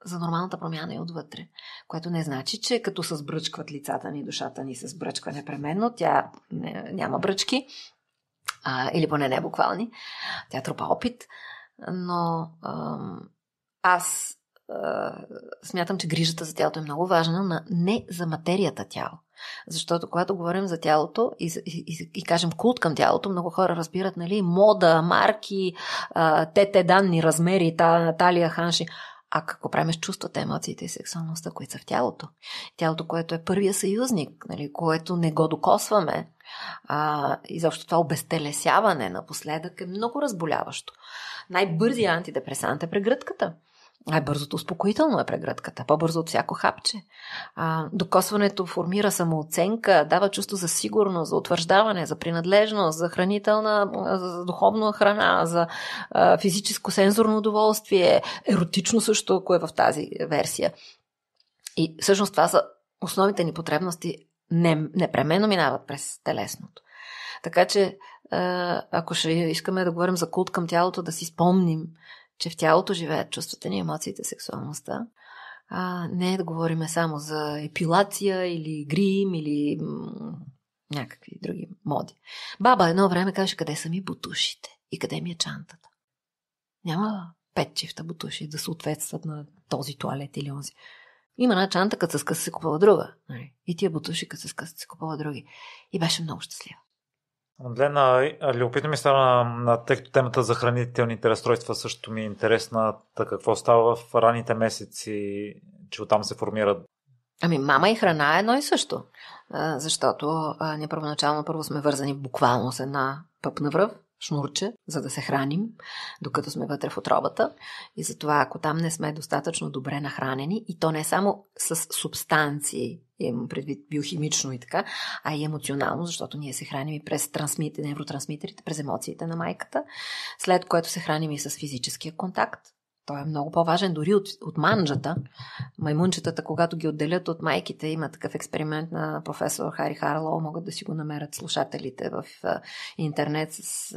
за нормалната промяна и отвътре. Което не значи, че като се сбръчкват лицата ни, душата ни се сбръчква непременно. Тя не, няма бръчки, а, или поне не буквални. Тя трупа опит. Но а, аз а, смятам, че грижата за тялото е много важна, но не за материята тяло. Защото когато говорим за тялото и, и, и, кажем култ към тялото, много хора разбират, нали, мода, марки, те, те данни, размери, та, Наталия Ханши. А какво правим с чувствата, емоциите и сексуалността, които са в тялото? Тялото, което е първия съюзник, нали, което не го докосваме. А, и защо това обезтелесяване напоследък е много разболяващо. Най-бързият антидепресант е прегръдката. Най-бързото успокоително е прегръдката, по-бързо от всяко хапче. А, докосването формира самооценка, дава чувство за сигурност, за утвърждаване, за принадлежност, за хранителна, за духовна храна, за а, физическо сензорно удоволствие, еротично също, ако е в тази версия. И всъщност това са основните ни потребности, не, непременно минават през телесното. Така че, ако ще искаме да говорим за култ към тялото, да си спомним, че в тялото живеят чувствата ни, емоциите, сексуалността. А, не да говорим само за епилация или грим или някакви други моди. Баба едно време каже, къде са ми бутушите и къде ми е чантата. Няма пет чифта бутуши да съответстват на този туалет или онзи. Има една чанта, като се скъса се купува друга. Нали? И тия бутуши, като се скъса се купува други. И беше много щастлива. Лена, любопитно ми стана на тъй като темата за хранителните разстройства също ми е интересна. Та какво става в ранните месеци, че оттам се формират Ами мама и храна е едно и също. Защото ние първоначално първо сме вързани буквално с една пъпна връв, шнурче, за да се храним, докато сме вътре в отробата. И затова, ако там не сме достатъчно добре нахранени, и то не само с субстанции, имам предвид биохимично и така, а и емоционално, защото ние се храним и през трансмит, невротрансмитерите, през емоциите на майката, след което се храним и с физическия контакт, той е много по-важен дори от, от манджата. Маймунчетата, когато ги отделят от майките, има такъв експеримент на професор Хари Харлоу, могат да си го намерят слушателите в интернет с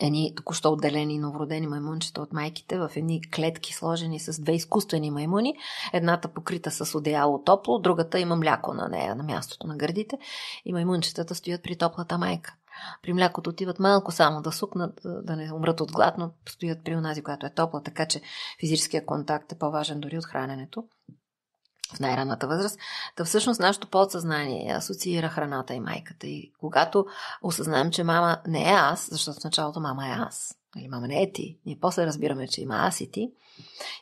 едни току-що отделени новородени маймунчета от майките в едни клетки, сложени с две изкуствени маймуни. Едната покрита с одеяло топло, другата има мляко на нея, на мястото на гърдите. И маймунчетата стоят при топлата майка. При млякото отиват малко само да сукнат, да не умрат от глад, но стоят при онази, която е топла, така че физическия контакт е по-важен дори от храненето в най-ранната възраст. Та всъщност нашето подсъзнание асоциира храната и майката. И когато осъзнаем, че мама не е аз, защото в началото мама е аз, или мама не е ти, ние после разбираме, че има аз и ти,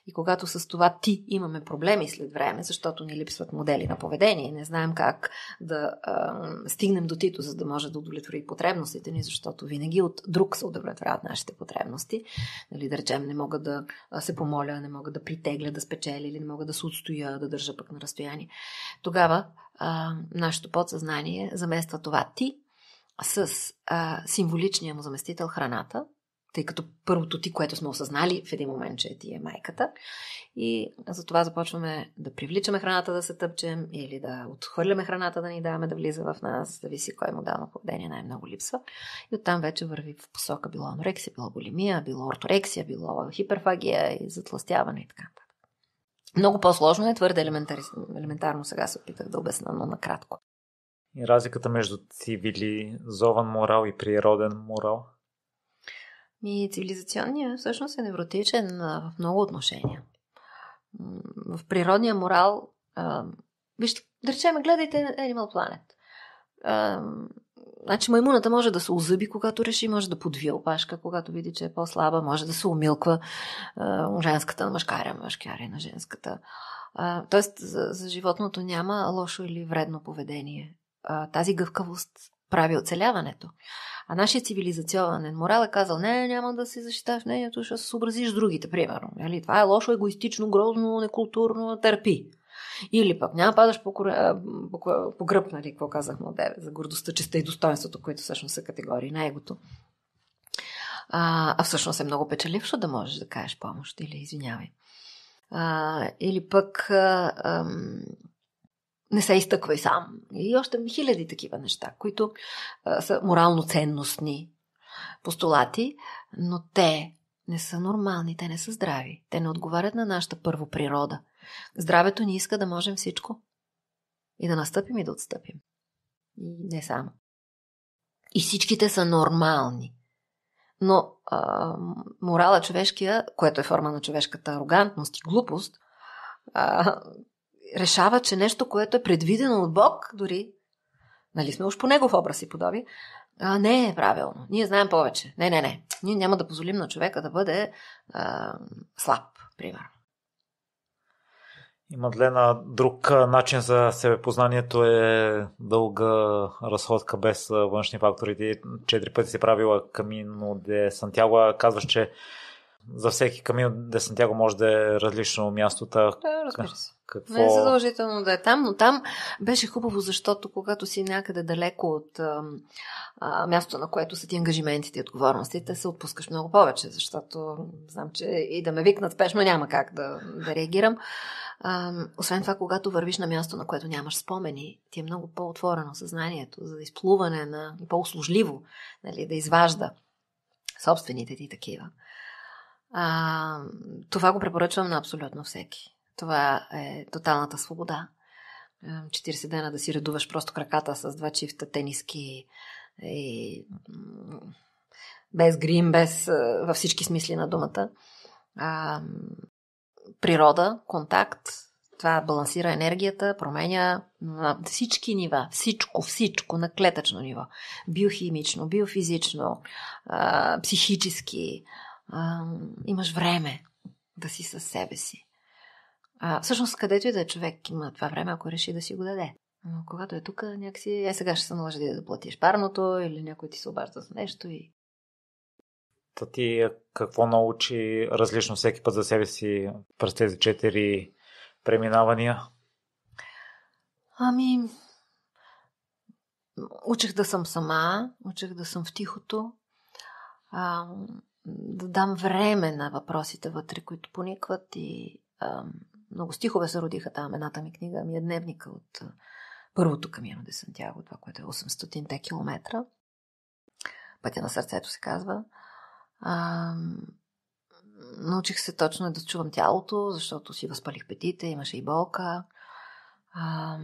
и когато с това ти имаме проблеми след време, защото ни липсват модели на поведение, не знаем как да а, стигнем до тито, за да може да удовлетвори потребностите ни, защото винаги от друг се удовлетворяват нашите потребности. Нали, да речем, не мога да се помоля, не мога да притегля, да спечеля или не мога да се отстоя, да държа пък на разстояние. Тогава а, нашето подсъзнание замества това ти с а, символичния му заместител храната, тъй като първото ти, което сме осъзнали в един момент, че ти е майката. И затова започваме да привличаме храната да се тъпчем или да отхвърляме храната да ни даваме да влиза в нас, зависи кой модел на поведение най-много липсва. И оттам вече върви в посока било анорексия, било булимия, било орторексия, било хиперфагия и затластяване и така. Много по-сложно е, твърде елементар... елементарно сега се опитах да обясна, но накратко. И разликата между цивилизован морал и природен морал? И цивилизационният всъщност е невротичен в много отношения. В природния морал, а, вижте, да речем, гледайте Animal Planet. А, значи маймуната може да се озъби, когато реши, може да подвие опашка, когато види, че е по-слаба, може да се умилква а, женската на мъжкаря, мъжкаря на женската. А, тоест, за, за животното няма лошо или вредно поведение. А, тази гъвкавост прави оцеляването. А нашия цивилизационен морал е казал, не, няма да се защитаваш мнението, ще се съобразиш с другите, примерно. Нали? Това е лошо, егоистично, грозно, некултурно, търпи. Или пък няма падаш по, по, по гръб, нали, какво казахме от за гордостта, честа и достоинството, които всъщност са категории на егото. А, а всъщност е много печелившо да можеш да кажеш помощ или извинявай. А, или пък а, а, не се изтъквай сам. И още хиляди такива неща, които а, са морално ценностни постулати, но те не са нормални, те не са здрави. Те не отговарят на нашата първо природа. Здравето ни иска да можем всичко. И да настъпим и да отстъпим. И не само. И всичките са нормални. Но а, морала човешкия, което е форма на човешката арогантност и глупост, а, решава, че нещо, което е предвидено от Бог, дори, нали сме уж по негов образ и подоби, а, не е правилно. Ние знаем повече. Не, не, не. Ние няма да позволим на човека да бъде а, слаб, примерно. И Мадлена, друг начин за себепознанието е дълга разходка без външни фактори. Четири пъти си правила Камино де Сантьяго. Казваш, че за всеки камино де Сантьяго може да е различно мястото. Да, разбира се. Какво... Не е задължително да е там, но там беше хубаво, защото когато си някъде далеко от а, а, мястото, на което са ти ангажиментите и отговорностите, се отпускаш много повече, защото знам, че и да ме викнат спешно няма как да, да реагирам. А, освен това, когато вървиш на място, на което нямаш спомени, ти е много по-отворено съзнанието за изплуване на и по-услужливо, нали, да изважда собствените ти такива. А, това го препоръчвам на абсолютно всеки. Това е тоталната свобода. 40 дена да си редуваш просто краката с два чифта тениски и без грим, без във всички смисли на думата. А, природа, контакт, това балансира енергията, променя на всички нива, всичко, всичко на клетъчно ниво. Биохимично, биофизично, а, психически. А, имаш време да си със себе си. А, всъщност, където и да е човек има това време, ако реши да си го даде. Но когато е тук, някакси, е сега ще се наложи да платиш парното или някой ти се обажда за нещо и... Та ти какво научи различно всеки път за себе си през тези четири преминавания? Ами, учих да съм сама, учих да съм в тихото, а, да дам време на въпросите вътре, които поникват и много стихове се родиха там. Едната ми книга ми е дневника от първото камино де Сантьяго, това, което е 800 километра. Пътя на сърцето се казва. А, научих се точно да чувам тялото, защото си възпалих петите, имаше и болка. А,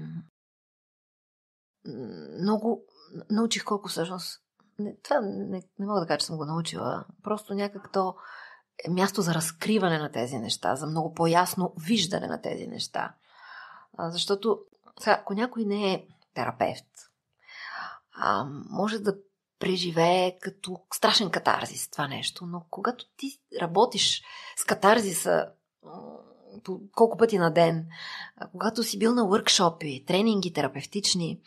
много научих колко всъщност. Не, това не, не мога да кажа, че съм го научила. Просто някак то място за разкриване на тези неща, за много по-ясно виждане на тези неща. А, защото, сега, ако някой не е терапевт, а, може да преживее като страшен катарзис това нещо. Но когато ти работиш с катарзиса колко пъти на ден, когато си бил на въркшопи, тренинги терапевтични,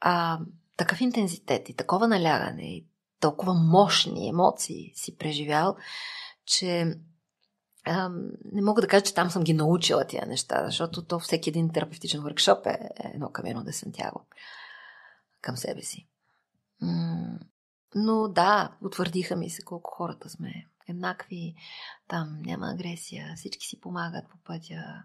а, такъв интензитет и такова налягане и толкова мощни емоции си преживял, че а, не мога да кажа, че там съм ги научила тия неща, защото то всеки един терапевтичен въркшоп е едно камено де Сантьяго към себе си. Но да, утвърдиха ми се колко хората сме еднакви. Там няма агресия, всички си помагат по пътя.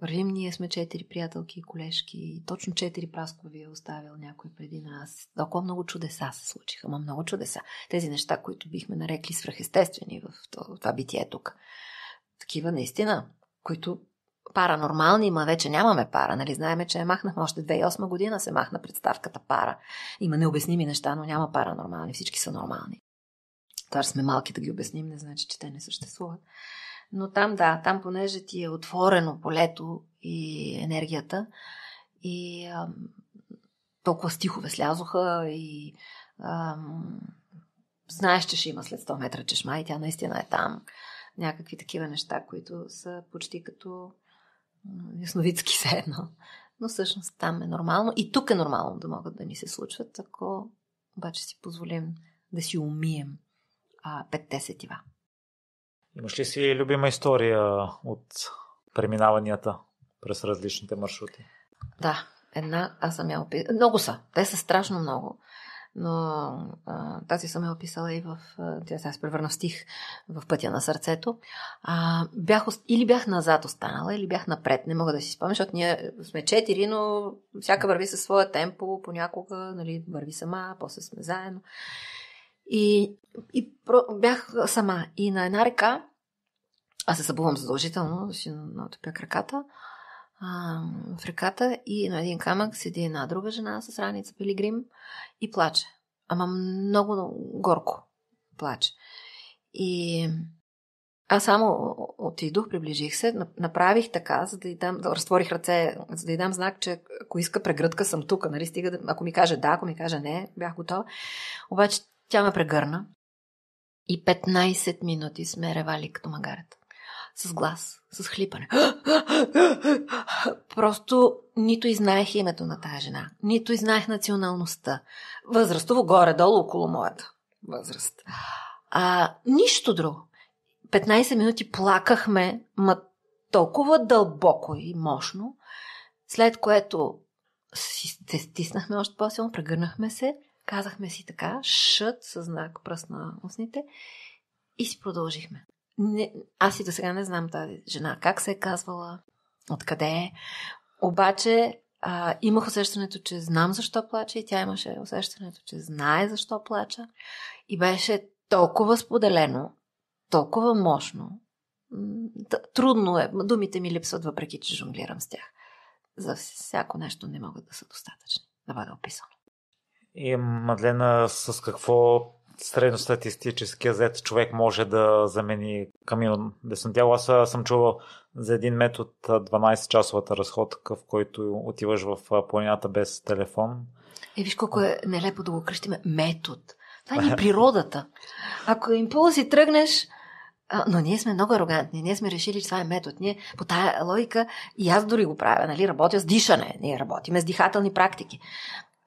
Вървим, ние сме четири приятелки и колежки. Точно четири праскови е оставил някой преди нас. Толкова много чудеса се случиха, ма много чудеса. Тези неща, които бихме нарекли свръхестествени в това битие тук. Такива наистина, които паранормални, ма вече нямаме пара. Нали? Знаеме, че я махнахме още 2008 година, се махна представката пара. Има необясними неща, но няма паранормални. Всички са нормални. Това сме малки да ги обясним, не значи, че те не съществуват. Но там, да, там понеже ти е отворено полето и енергията и ам, толкова стихове слязоха и ам, знаеш, че ще има след 100 метра чешма и тя наистина е там. Някакви такива неща, които са почти като ясновидски се едно. Но всъщност там е нормално. И тук е нормално да могат да ни се случват, ако обаче си позволим да си умием а, петте сетива. Имаш ли си любима история от преминаванията през различните маршрути? Да, една, аз съм я описала. Много са. Те са страшно много но а, тази съм я описала и в... Тя сега се превърна в стих в пътя на сърцето. А, бях, или бях назад останала, или бях напред. Не мога да си спомня, защото ние сме четири, но всяка върви със своя темпо, понякога нали, върви сама, после сме заедно. И, и про, бях сама. И на една река, аз се събувам задължително, си натопя краката, в реката и на един камък седи една друга жена с раница пилигрим и плаче. Ама много горко плаче. И аз само отидох, приближих се, направих така, за да й дам, да разтворих ръце, за да й дам знак, че ако иска прегръдка съм тук, нали, стига да, ако ми каже да, ако ми каже не, бях готова. Обаче тя ме прегърна и 15 минути сме ревали като магарета с глас, с хлипане. Просто нито и знаех името на тази жена, нито и знаех националността. Възрастово горе-долу около моята възраст. А, нищо друго. 15 минути плакахме, ма толкова дълбоко и мощно, след което се стиснахме още по-силно, прегърнахме се, казахме си така, шът със знак пръст на устните и си продължихме. Не, аз и до сега не знам тази жена как се е казвала, откъде е. Обаче а, имах усещането, че знам защо плача и тя имаше усещането, че знае защо плача. И беше толкова споделено, толкова мощно. Трудно е. Думите ми липсват, въпреки че жонглирам с тях. за всяко нещо не могат да са достатъчни да бъде описано. И Мадлена, с какво средностатистически зет човек може да замени Камино де Сантьяго. Аз съм чувал за един метод 12-часовата разходка, в който отиваш в планината без телефон. И виж колко е нелепо да го кръщиме метод. Това е природата. Ако импулси тръгнеш, а, но ние сме много арогантни. Ние сме решили, че това е метод. Ние по тая логика, и аз дори го правя, нали, работя с дишане. Ние работиме с дихателни практики.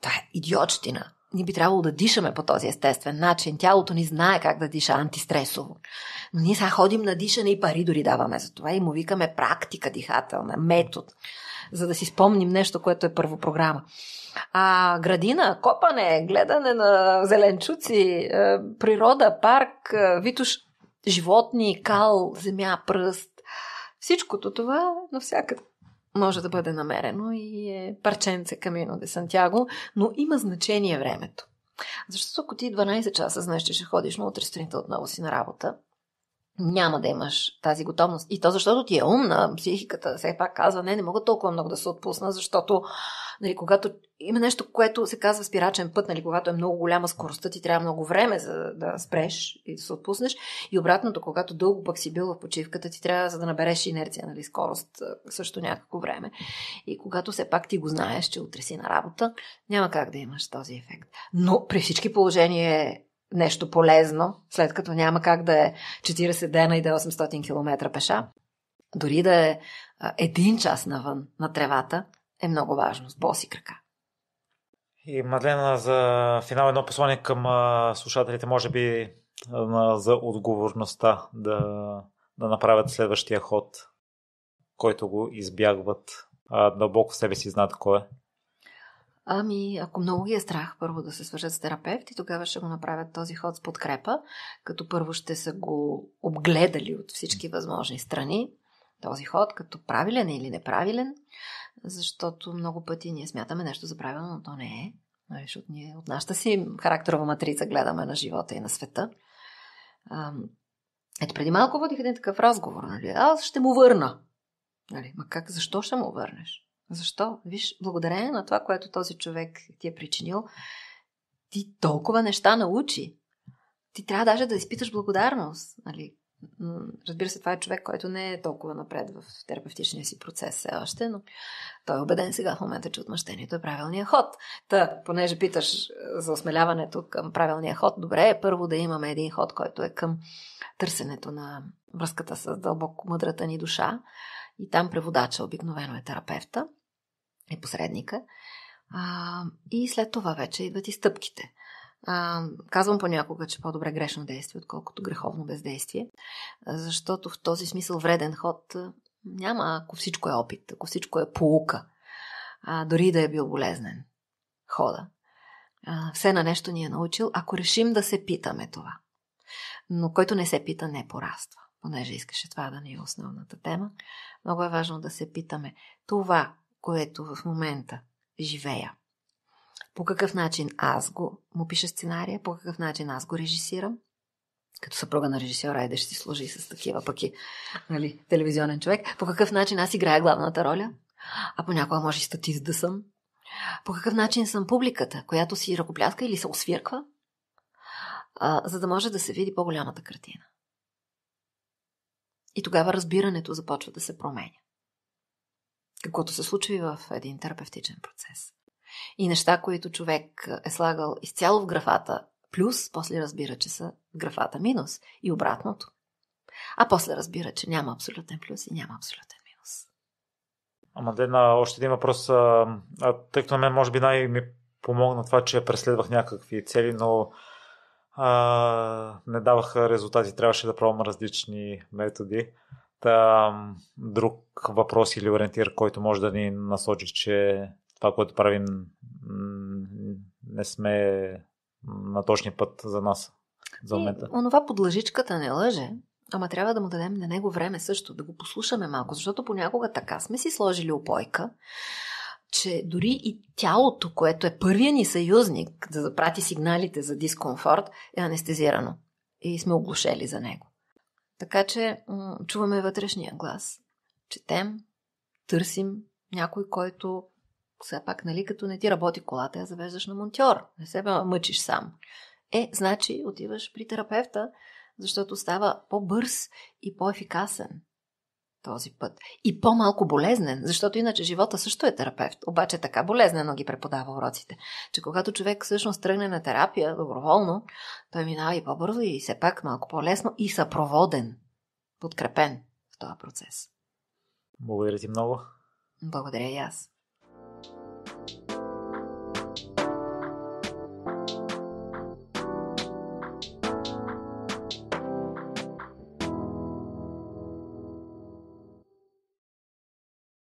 Това е идиотщина. Ние би трябвало да дишаме по този естествен начин. Тялото ни знае как да диша антистресово. Но ние сега ходим на дишане и пари дори даваме за това и му викаме практика дихателна, метод, за да си спомним нещо, което е първо програма. А градина, копане, гледане на зеленчуци, е, природа, парк, е, витуш, животни, кал, земя, пръст, всичкото това навсякъде може да бъде намерено и е парченце Камино де Сантяго, но има значение времето. Защото ако ти 12 часа знаеш, че ще ходиш, но утре сутринта отново си на работа, няма да имаш тази готовност. И то защото ти е умна, психиката все пак казва, не, не мога толкова много да се отпусна, защото нали, когато има нещо, което се казва спирачен път, нали, когато е много голяма скоростта, ти трябва много време за да спреш и да се отпуснеш. И обратното, когато дълго пък си бил в почивката, ти трябва за да набереш инерция, нали, скорост също някакво време. И когато все пак ти го знаеш, че утре си на работа, няма как да имаш този ефект. Но при всички положения е нещо полезно, след като няма как да е 40 дена и да е 800 км пеша, дори да е един час навън на тревата, е много важно, с боси крака. И Мадлена, за финал едно послание към слушателите, може би за отговорността да, да направят следващия ход, който го избягват, дълбоко в себе си знаят кой е. Ами, ако много ги е страх, първо да се свържат с терапевт и тогава ще го направят този ход с подкрепа, като първо ще са го обгледали от всички възможни страни, този ход, като правилен или неправилен, защото много пъти ние смятаме нещо за правилно, но то не е. Нали, защото ние от нашата си характерова матрица гледаме на живота и на света. Ето преди малко водих един такъв разговор. Нали? Аз ще му върна. Нали? Ма как? Защо ще му върнеш? Защо? Виж, благодарение на това, което този човек ти е причинил, ти толкова неща научи. Ти трябва даже да изпиташ благодарност. Нали? Разбира се, това е човек, който не е толкова напред в терапевтичния си процес все още, но той е убеден сега в момента, че отмъщението е правилния ход. Та, понеже питаш за осмеляването към правилния ход, добре е първо да имаме един ход, който е към търсенето на връзката с дълбоко мъдрата ни душа. И там преводача обикновено е терапевта и посредника. А, и след това вече идват и стъпките. А, казвам понякога, че по-добре грешно действие, отколкото греховно бездействие, защото в този смисъл вреден ход няма, ако всичко е опит, ако всичко е полука, а, дори да е бил болезнен хода. А, все на нещо ни е научил, ако решим да се питаме това. Но който не се пита, не пораства, понеже искаше това да ни е основната тема. Много е важно да се питаме това, което в момента живея. По какъв начин аз го му пиша сценария, по какъв начин аз го режисирам. Като съпруга на режисьора, айде ще си служи с такива пък и нали, телевизионен човек. По какъв начин аз играя главната роля, а понякога може и статист да съм. По какъв начин съм публиката, която си ръкопляска или се освирква, а, за да може да се види по-голямата картина. И тогава разбирането започва да се променя каквото се случва и в един терапевтичен процес. И неща, които човек е слагал изцяло в графата плюс, после разбира, че са в графата минус и обратното. А после разбира, че няма абсолютен плюс и няма абсолютен минус. Ама Дена, още един въпрос. А, тъй като на мен може би най- ми помогна това, че преследвах някакви цели, но а, не даваха резултати. Трябваше да пробвам различни методи. Та, друг въпрос или ориентир, който може да ни насочи, че това, което правим, не сме на точния път за нас. За момента. И, онова под лъжичката не лъже, ама трябва да му дадем на него време също, да го послушаме малко, защото понякога така сме си сложили опойка, че дори и тялото, което е първия ни съюзник да запрати сигналите за дискомфорт, е анестезирано и сме оглушели за него. Така че чуваме вътрешния глас. Четем, търсим, някой, който все пак, нали, като не ти работи колата, я завеждаш на монтьор. Не се мъчиш сам. Е, значи отиваш при терапевта, защото става по-бърз и по-ефикасен този път. И по-малко болезнен, защото иначе живота също е терапевт. Обаче така болезнено ги преподава уроците, че когато човек всъщност тръгне на терапия доброволно, той минава и по-бързо и все пак малко по-лесно и съпроводен, подкрепен в този процес. Благодаря ти много. Благодаря и аз.